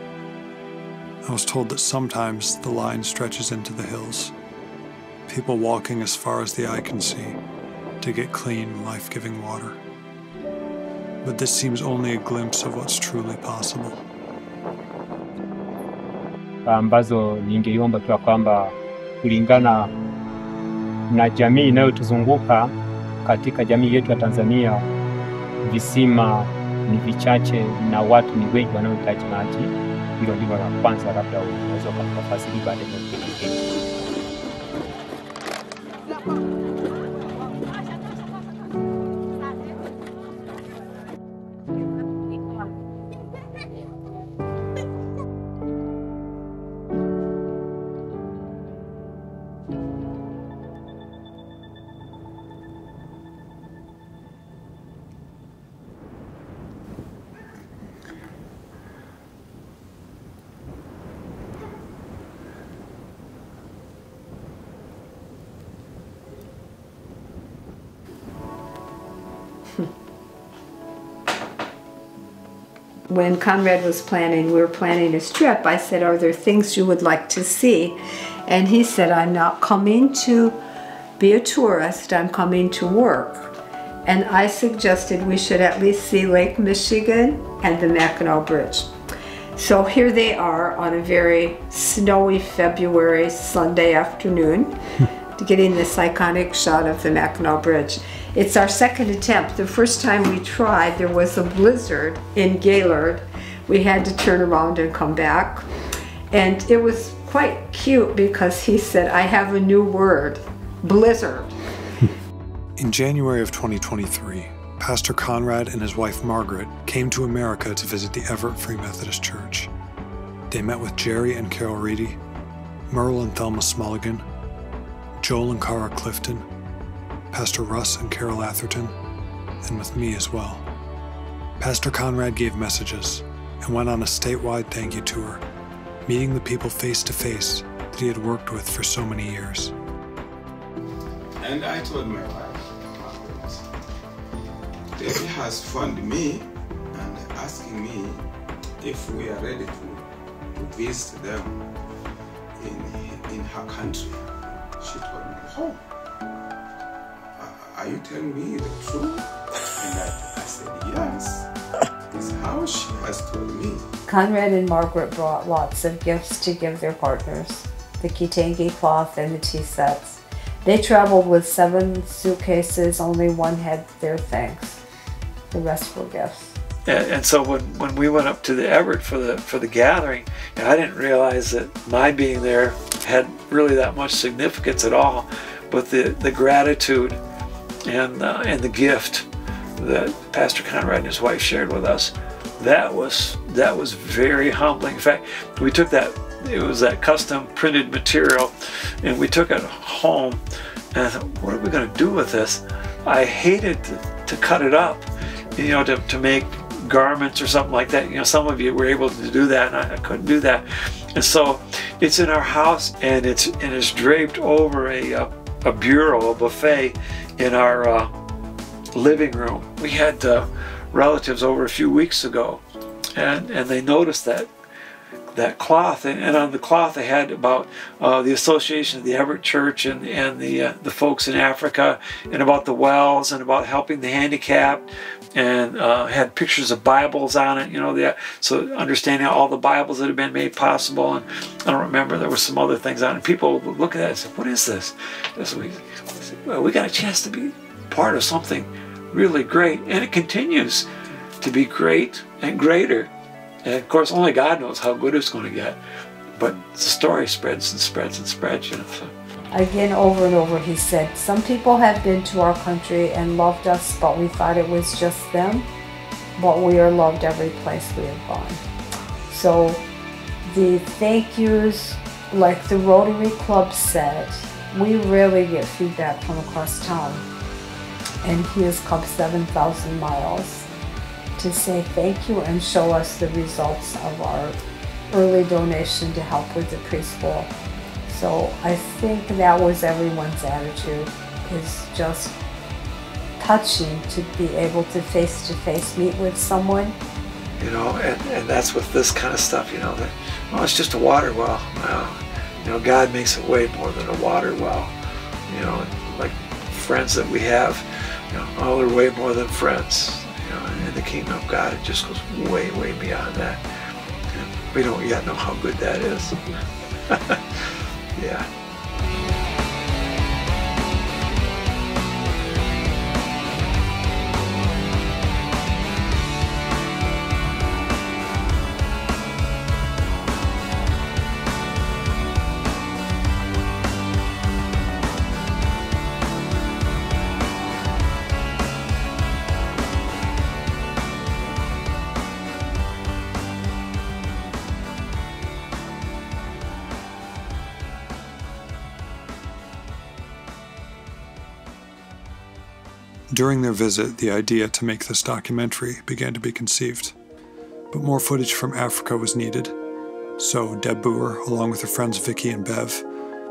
I was told that sometimes the line stretches into the hills, people walking as far as the eye can see to get clean, life giving water. But this seems only a glimpse of what's truly possible. ambazo ningeiomba tu ya kwamba kulingana na jamii inayotuzunguka katika jamii yetu ya Tanzania, visima ni vichache na watu ni wengi wanaohitaji maji. Hilo ndilo la kwanza, labda unaweza ukafasiri baadaye na when Conrad was planning, we were planning his trip, I said, Are there things you would like to see? And he said, I'm not coming to be a tourist, I'm coming to work. And I suggested we should at least see Lake Michigan and the Mackinac Bridge. So here they are on a very snowy February Sunday afternoon, getting this iconic shot of the Mackinac Bridge. It's our second attempt. The first time we tried, there was a blizzard in Gaylord. We had to turn around and come back. And it was quite cute because he said, I have a new word, blizzard. In January of 2023, Pastor Conrad and his wife Margaret came to America to visit the Evart Free Methodist Church. They met with Jerry and Carol Reedy, Merle and Thelma Smulligan, Joel and Cara Clifton, Pastor Russ and Carol Atherton, and with me as well. Pastor Conrad gave messages and went on a statewide thank you tour, meeting the people face to face that he had worked with for so many years. And I told my wife, Debbie has phoned me and asking me if we are ready to, to visit them in, in her country. She told me, oh, are you telling me the truth? And I, I said, yes. This how she has told me. Conrad and Margaret brought lots of gifts to give their partners the Kitenge cloth and the tea sets. They traveled with seven suitcases, only one had their things. The rest were gifts. And, and so when, when we went up to the Evart for the for the gathering, and I didn't realize that my being there had really that much significance at all, but the, the gratitude and uh, and the gift that Pastor Conrad and his wife shared with us, that was that was very humbling. In fact, we took that it was that custom printed material, and we took it home, and I thought, what are we going to do with this? I hated to, to cut it up, you know, to, to make garments or something like that. You know, some of you were able to do that, and I, I couldn't do that. And so it's in our house, and it's and it's draped over a a, a bureau, a buffet in our uh, living room. We had uh, relatives over a few weeks ago, and and they noticed that that cloth, and, and on the cloth they had about uh, the association of the Evart Church and and the uh, the folks in Africa, and about the wells, and about helping the handicapped, and uh, had pictures of Bibles on it. You know, the, so understanding all the Bibles that have been made possible, and I don't remember there were some other things on it. People would look at that and say, "What is this?" So we, well, we got a chance to be part of something really great, and it continues to be great and greater. And of course, only God knows how good it's going to get. But the story spreads and spreads and spreads, you know. So. Again, over and over, he said, Some people have been to our country and loved us, but we thought it was just them. but we are loved every place we have gone. So the thank yous, like the Rotary Club said, we rarely get feedback from across town. And he has come 7,000 miles to say thank you and show us the results of our early donation to help with the preschool. So I think that was everyone's attitude, is just touching to be able to face to face meet with someone. You know, and, and that's with this kind of stuff, you know, that, well, it's just a water. Well, you know, God makes it way more than a water well. You know, like friends that we have, you know, oh, they're way more than friends. You know, in the kingdom of God, it just goes way, way beyond that. And we don't yet know how good that is. yeah. During their visit, the idea to make this documentary began to be conceived. But more footage from Africa was needed. So Deb Boer, along with her friends Vicky and Bev,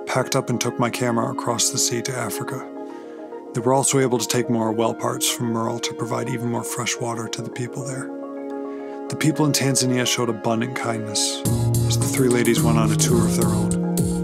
packed up and took my camera across the sea to Africa. They were also able to take more well parts from Merle to provide even more fresh water to the people there. The people in Tanzania showed abundant kindness as the three ladies went on a tour of their own.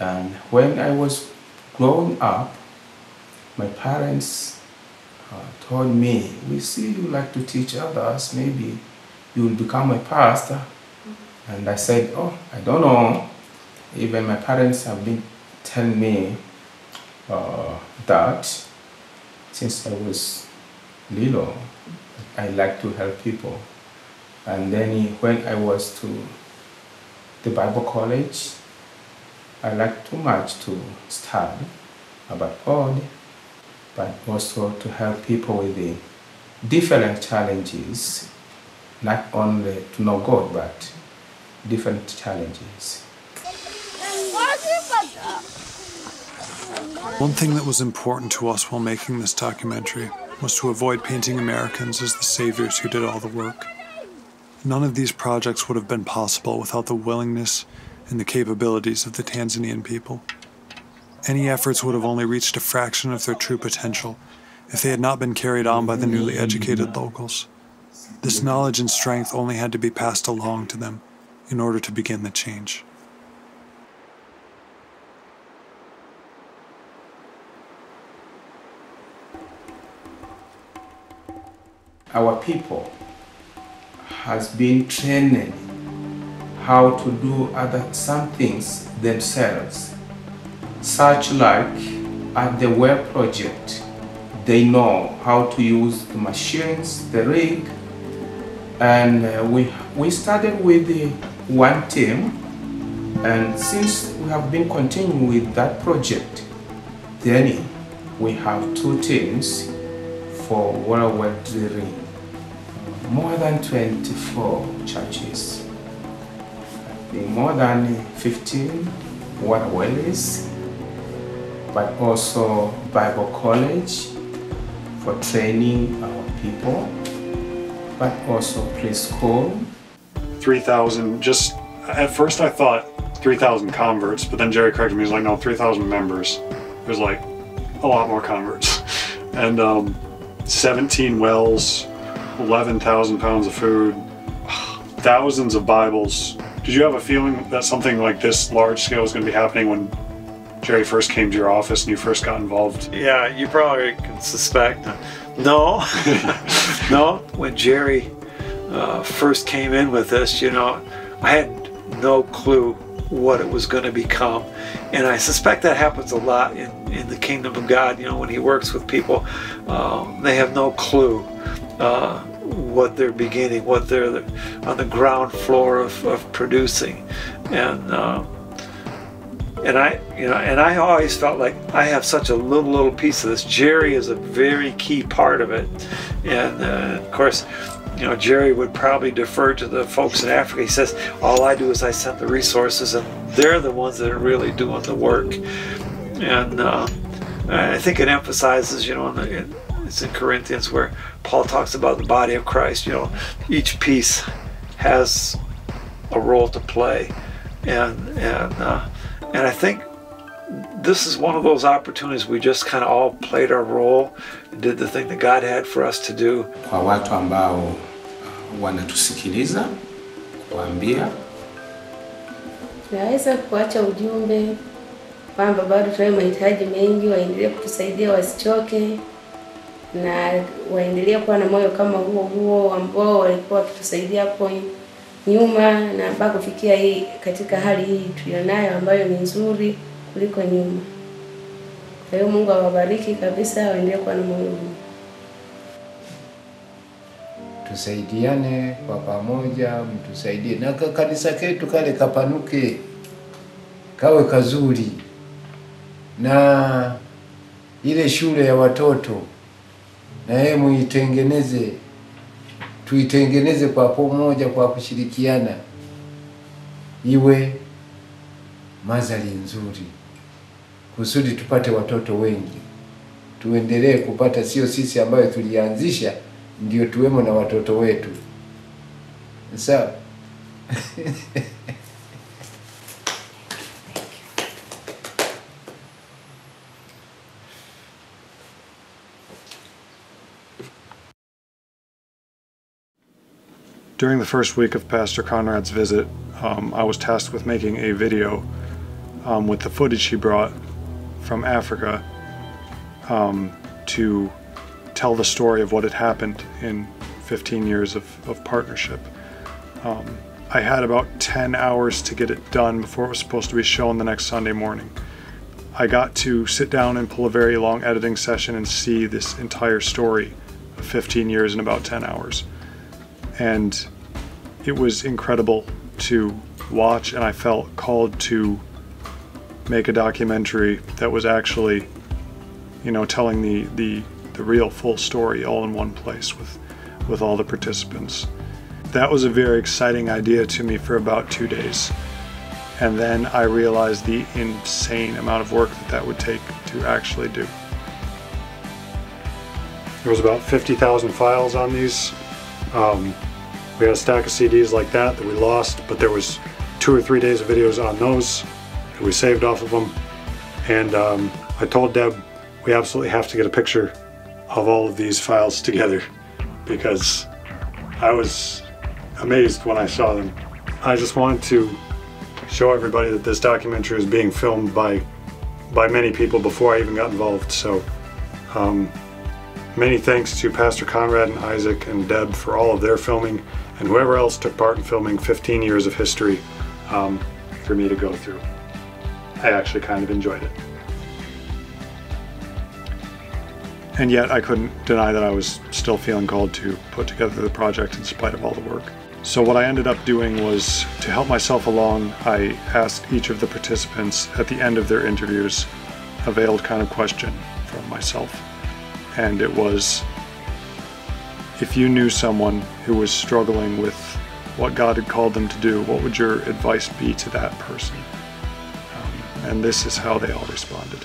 And when I was growing up, my parents uh, told me, we see you like to teach others, maybe you will become a pastor. And I said, oh, I don't know. Even my parents have been telling me uh, that since I was little, I like to help people. And then when I was to the Bible college, I like too much to study about God, but also to help people with the different challenges, not only to know God, but different challenges. One thing that was important to us while making this documentary was to avoid painting Americans as the saviors who did all the work. None of these projects would have been possible without the willingness and the capabilities of the Tanzanian people. Any efforts would have only reached a fraction of their true potential if they had not been carried on by the newly educated locals. This knowledge and strength only had to be passed along to them in order to begin the change. Our people has been trained how to do other some things themselves, such like at the well project, they know how to use the machines, the rig, and uh, we we started with the one team, and since we have been continuing with that project, then we have two teams for well drilling more than 24 churches, more than 15 water wells, but also Bible college for training our people, but also preschool. 3,000, just at first I thought 3,000 converts, but then Jerry corrected me, he was like, no, 3,000 members. There's like a lot more converts. And um, 17 wells, 11,000 pounds of food, thousands of Bibles. Did you have a feeling that something like this large scale was going to be happening when Jerry first came to your office and you first got involved? Yeah, you probably can suspect. No, no. When Jerry uh, first came in with this, you know, I had no clue what it was going to become. And I suspect that happens a lot in, in the kingdom of God. You know, when he works with people, uh, they have no clue uh, what they're beginning, what they're on the ground floor of, of producing. And uh, and I, you know, and I always felt like I have such a little, little piece of this. Jerry is a very key part of it, and uh, of course, you know, Jerry would probably defer to the folks in Africa. He says, all I do is I send the resources, and they're the ones that are really doing the work. And uh, I think it emphasizes, you know, in the, in, it's in Corinthians where Paul talks about the body of Christ. You know, each piece has a role to play, and and uh, and I think this is one of those opportunities we just kind of all played our role and did the thing that God had for us to do. Kwa watu ambao wanatusikiliza kuambia Tunaweza kuacha ujumbe kwamba bado tunayo mahitaji mengi, waendelee kutusaidia wasichoke, na waendelee kuwa na moyo kama huo huo ambao walikuwa wakitusaidia hapo nyuma, na mpaka kufikia hii katika hali hii tulionayo ambayo ni nzuri kuliko nyuma. Kwa hiyo Mungu awabariki kabisa, waendelee kuwa na moyo huo. tusaidiane kwa pamoja, mtusaidie na kanisa ketu kale kapanuke, kawe kazuri, na ile shule ya watoto na yeye muitengeneze, tuitengeneze kwa pamoja, kwa kushirikiana, iwe mazali nzuri, kusudi tupate watoto wengi, tuendelee kupata, sio sisi ambayo tulianzisha ndio tuwemo na watoto wetu. Sawa. During the first week of Pastor Conrad's visit, um, I was tasked with making a video um, with the footage he brought from Africa um, to tell the story of what had happened in 15 years of, of partnership. Um, I had about 10 hours to get it done before it was supposed to be shown the next Sunday morning. I got to sit down and pull a very long editing session and see this entire story of 15 years in about 10 hours. And it was incredible to watch, and I felt called to make a documentary that was actually, you know, telling the, the, the real full story all in one place with, with all the participants. That was a very exciting idea to me for about two days. And then I realized the insane amount of work that that would take to actually do. There was about 50,000 files on these. Um, we had a stack of CDs like that that we lost, but there was two or three days of videos on those that we saved off of them. And um, I told Deb we absolutely have to get a picture of all of these files together because I was amazed when I saw them. I just wanted to show everybody that this documentary is being filmed by by many people before I even got involved. So um, many thanks to Pastor Conrad and Isaac and Deb for all of their filming and whoever else took part in filming 15 years of history um, for me to go through. I actually kind of enjoyed it. And yet I couldn't deny that I was still feeling called to put together the project in spite of all the work. So what I ended up doing was to help myself along, I asked each of the participants at the end of their interviews a veiled kind of question from myself. And it was, if you knew someone who was struggling with what God had called them to do, what would your advice be to that person? Um, and this is how they all responded.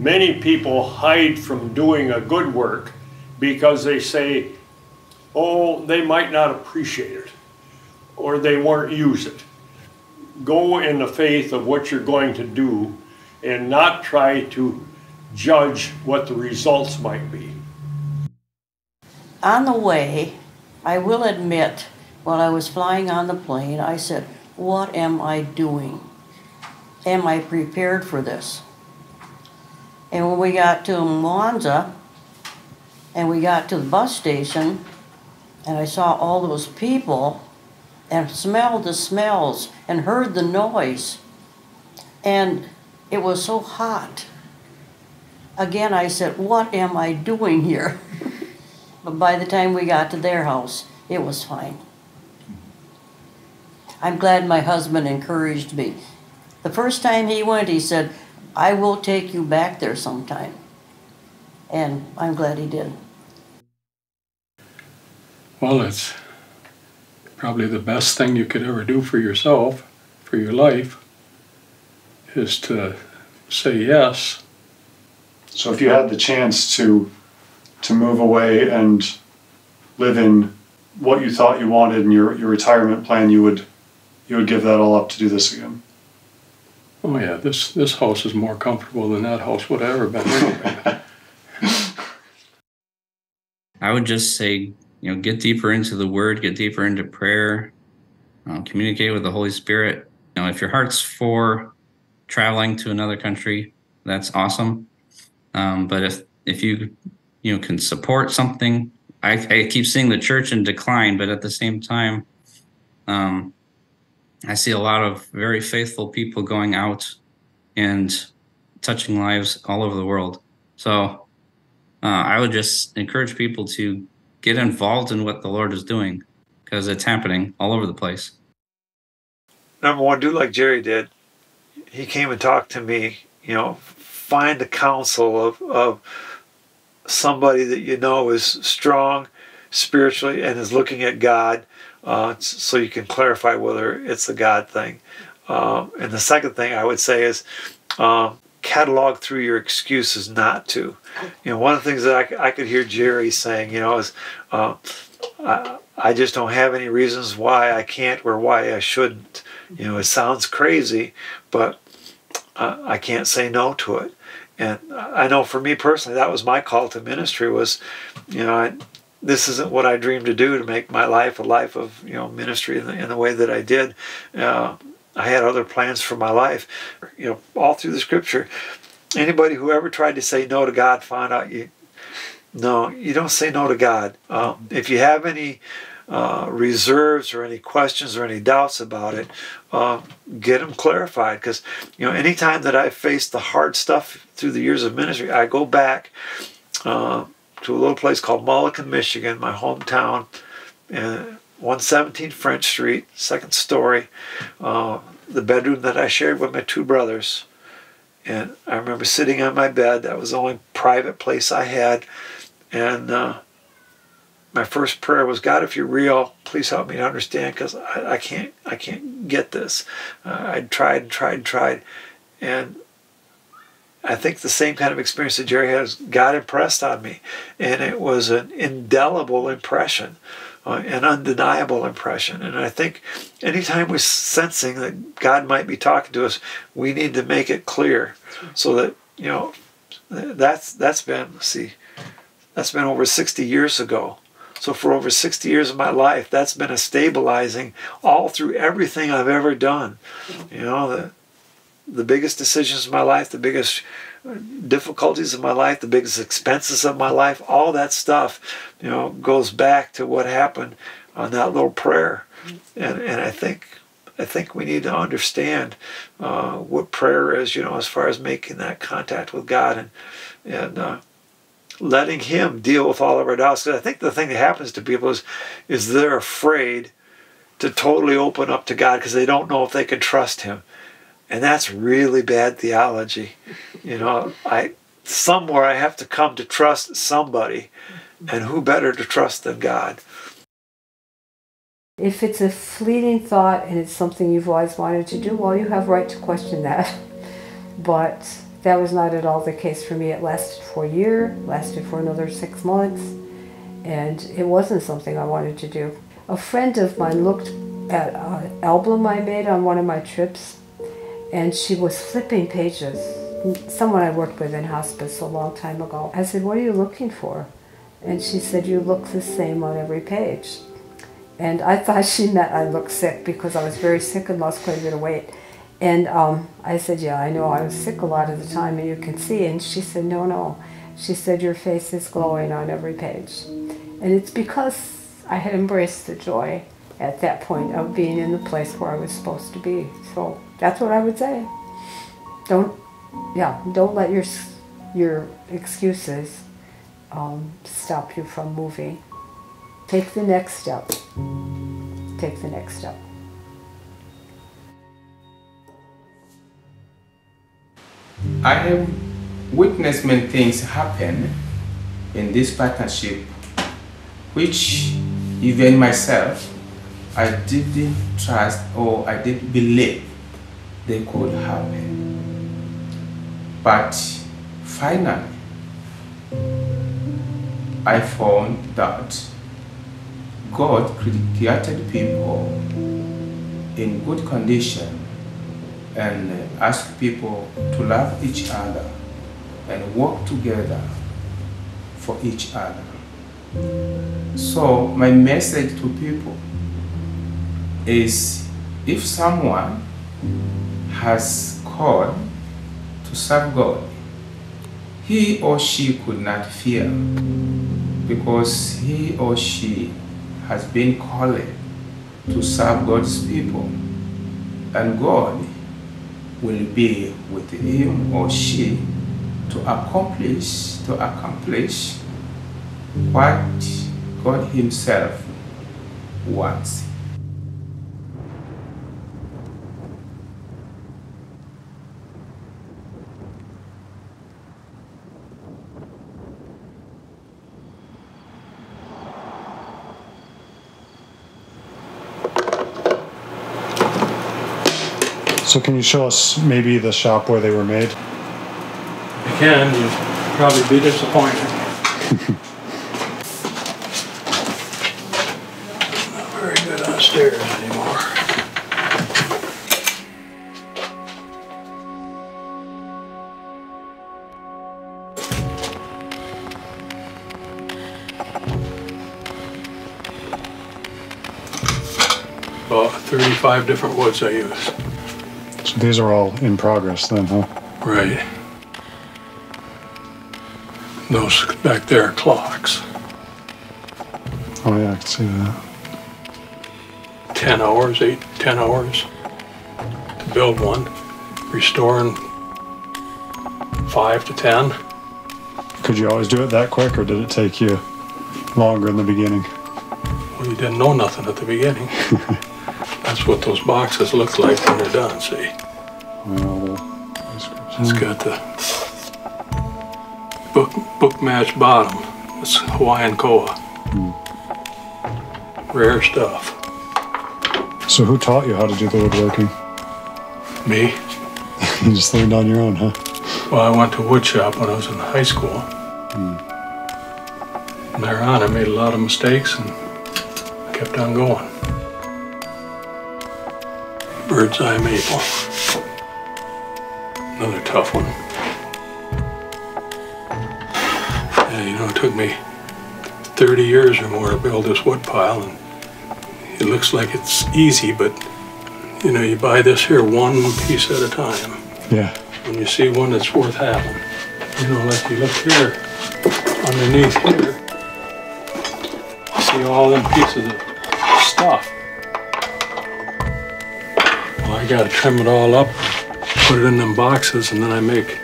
Many people hide from doing a good work because they say, oh, they might not appreciate it or they won't use it. Go in the faith of what you're going to do and not try to judge what the results might be. On the way, I will admit, while I was flying on the plane, I said, What am I doing? Am I prepared for this? And when we got to Mwanza and we got to the bus station and I saw all those people and smelled the smells and heard the noise, and it was so hot. Again, I said, What am I doing here? but by the time we got to their house, it was fine. I'm glad my husband encouraged me. The first time he went, he said, I will take you back there sometime. And I'm glad he did. Well, it's probably the best thing you could ever do for yourself, for your life, is to say yes. So if you had the chance to to move away and live in what you thought you wanted in your, your retirement plan, you would you would give that all up to do this again. Oh yeah, this this house is more comfortable than that house would have ever been. I would just say, you know, get deeper into the Word, get deeper into prayer, uh, communicate with the Holy Spirit. You know, if your heart's for traveling to another country, that's awesome. Um, but if if you you know can support something, I, I keep seeing the church in decline, but at the same time, um, I see a lot of very faithful people going out and touching lives all over the world. So uh, I would just encourage people to get involved in what the Lord is doing because it's happening all over the place. Number one, do like Jerry did. He came and talked to me. You know, find the counsel of of somebody that you know is strong spiritually and is looking at God, uh, so you can clarify whether it's a God thing. Um, and the second thing I would say is um, catalog through your excuses not to. You know, one of the things that I, I could hear Jerry saying, you know, is uh, I, I just don't have any reasons why I can't or why I shouldn't. You know, it sounds crazy, but uh, I can't say no to it. And I know for me personally, that was my call to ministry was, you know, I, this isn't what I dreamed to do to make my life a life of, you know, ministry in the, in the way that I did. Uh, I had other plans for my life, you know, all through the scripture. Anybody who ever tried to say no to God found out you, no, you don't say no to God. Uh, if you have any uh, reserves or any questions or any doubts about it, uh, get them clarified. Because you know, anytime that I faced the hard stuff through the years of ministry, I go back uh, to a little place called Mulliken, Michigan, my hometown, and 117 French Street, second story. Uh, the bedroom that I shared with my two brothers. And I remember sitting on my bed. That was the only private place I had. And uh, my first prayer was, God, if you're real, please help me to understand because I, I, can't, I can't get this. Uh, I tried, and tried, and tried, and I think the same kind of experience that Jerry has got impressed on me, and it was an indelible impression, uh, an undeniable impression. And I think anytime we're sensing that God might be talking to us, we need to make it clear, so that you know that's that's been see that's been over 60 years ago. So for over 60 years of my life, that's been a stabilizing all through everything I've ever done. You know, the, the biggest decisions of my life, the biggest difficulties of my life, the biggest expenses of my life, all that stuff, you know, goes back to what happened on that little prayer. And, and I think I think we need to understand uh, what prayer is, you know, as far as making that contact with God and and uh, letting Him deal with all of our doubts. Because I think the thing that happens to people is, is they're afraid to totally open up to God because they don't know if they can trust Him, and that's really bad theology. You know, I somewhere I have to come to trust somebody, and who better to trust than God? If it's a fleeting thought and it's something you've always wanted to do, well, you have right to question that. But that was not at all the case for me. It lasted for a year, lasted for another six months, and it wasn't something I wanted to do. A friend of mine looked at an album I made on one of my trips, and she was flipping pages. Someone I worked with in hospice a long time ago. I said, What are you looking for? And she said, You look the same on every page. And I thought she meant I looked sick because I was very sick and lost quite a bit of weight. And um, I said, yeah, I know I was sick a lot of the time and you can see. And she said, no, no. She said, your face is glowing on every page. And it's because I had embraced the joy at that point of being in the place where I was supposed to be. So that's what I would say. Don't, yeah, don't let your, your excuses um, stop you from moving. Take the next step. Take the next step. I have witnessed many things happen in this partnership, which even myself, I didn't trust or I didn't believe they could happen. But finally, I found that God created people in good condition and asked people to love each other and work together for each other. So my message to people is if someone has called to serve God, he or she could not fear because he or she has been called to serve God's people and God will be with him or she to accomplish to accomplish what God himself wants. So can you show us maybe the shop where they were made? If you can, You'll probably be disappointed. Not very good on stairs anymore. About 35 different woods I use. So these are all in progress then, huh? Right. Those back there are clocks. Oh yeah, I can see that. 10 hours, 8, 10 hours to build one. Restoring 5 to 10. Could you always do it that quick, or did it take you longer in the beginning? Well, you didn't know nothing at the beginning. That's what those boxes look like when they're done, see? Well, It's got the book book match bottom. It's Hawaiian koa. Rare stuff. So who taught you how to do the woodworking? Me? you just learned on your own, huh? Well, I went to wood shop when I was in high school. Hmm. From there on, I made a lot of mistakes and kept on going. Bird's eye maple. Another tough one. Yeah, you know, it took me 30 years or more to build this wood pile, and it looks like it's easy, but you know, you buy this here one piece at a time. Yeah. When you see one that's worth having, you know, like you look here, underneath here, you see all them pieces of stuff. Well, I gotta trim it all up, put it in them boxes, and then I make,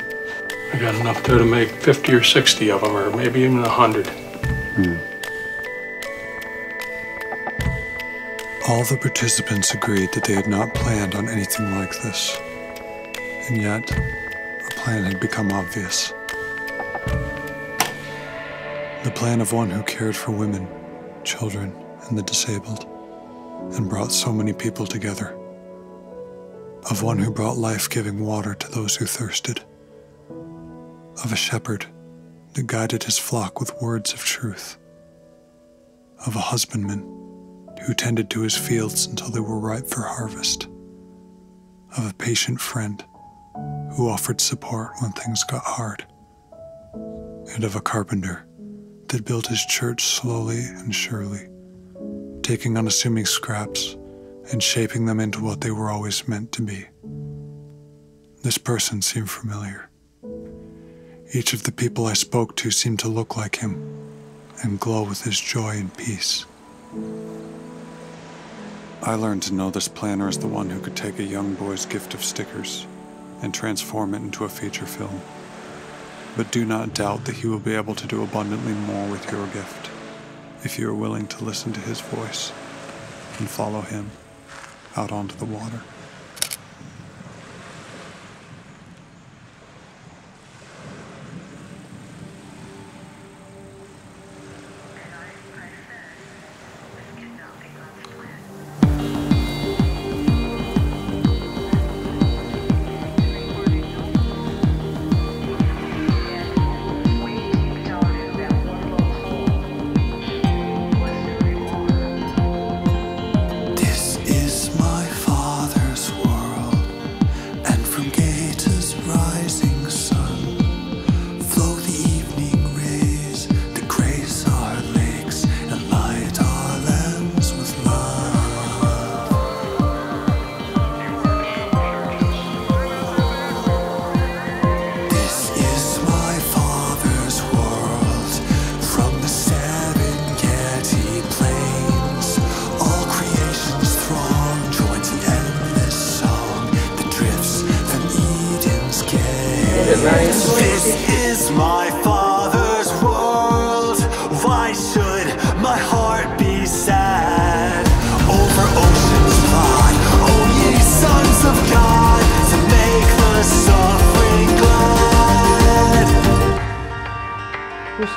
I got enough there to make 50 or 60 of them, or maybe even 100. All the participants agreed that they had not planned on anything like this. And yet, a plan had become obvious. The plan of one who cared for women, children, and the disabled, and brought so many people together. Of one who brought life giving water to those who thirsted. Of a shepherd that guided his flock with words of truth. Of a husbandman who tended to his fields until they were ripe for harvest. Of a patient friend who offered support when things got hard. And of a carpenter that built his church slowly and surely, taking unassuming scraps and shaping them into what they were always meant to be. This person seemed familiar. Each of the people I spoke to seemed to look like him and glow with his joy and peace. I learned to know this planner as the one who could take a young boy's gift of stickers and transform it into a feature film. But do not doubt that he will be able to do abundantly more with your gift if you are willing to listen to his voice and follow him out onto the water.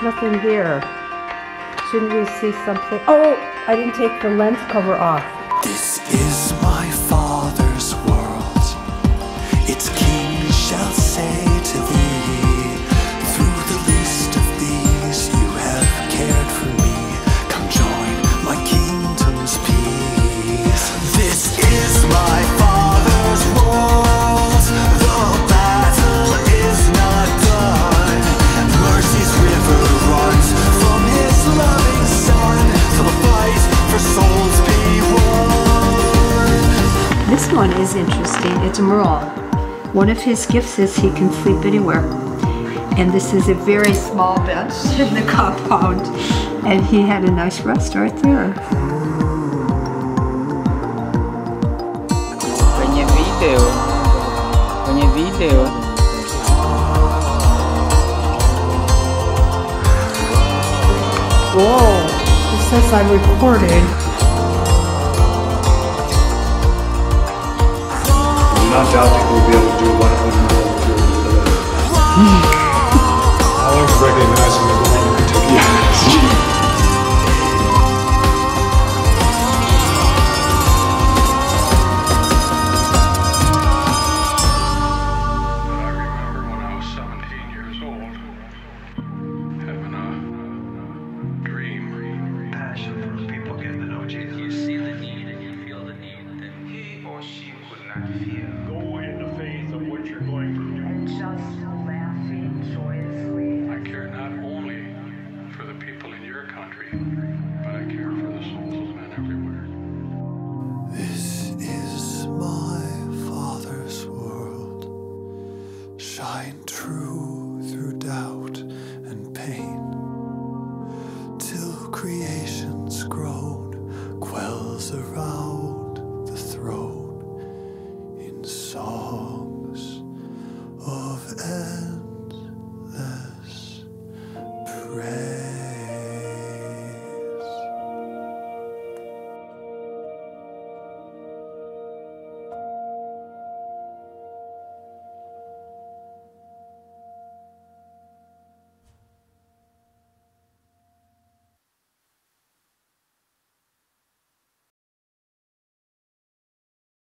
Nothing here. Shouldn't we see something? Oh, I didn't take the lens cover off. This one is interesting. It's a mural. One of his gifts is he can sleep anywhere. And this is a very small bench in the compound. And he had a nice rest right there. Kwenye video, kwenye video Whoa, it says I'm recording. not doubting we'll be able to do one hundred more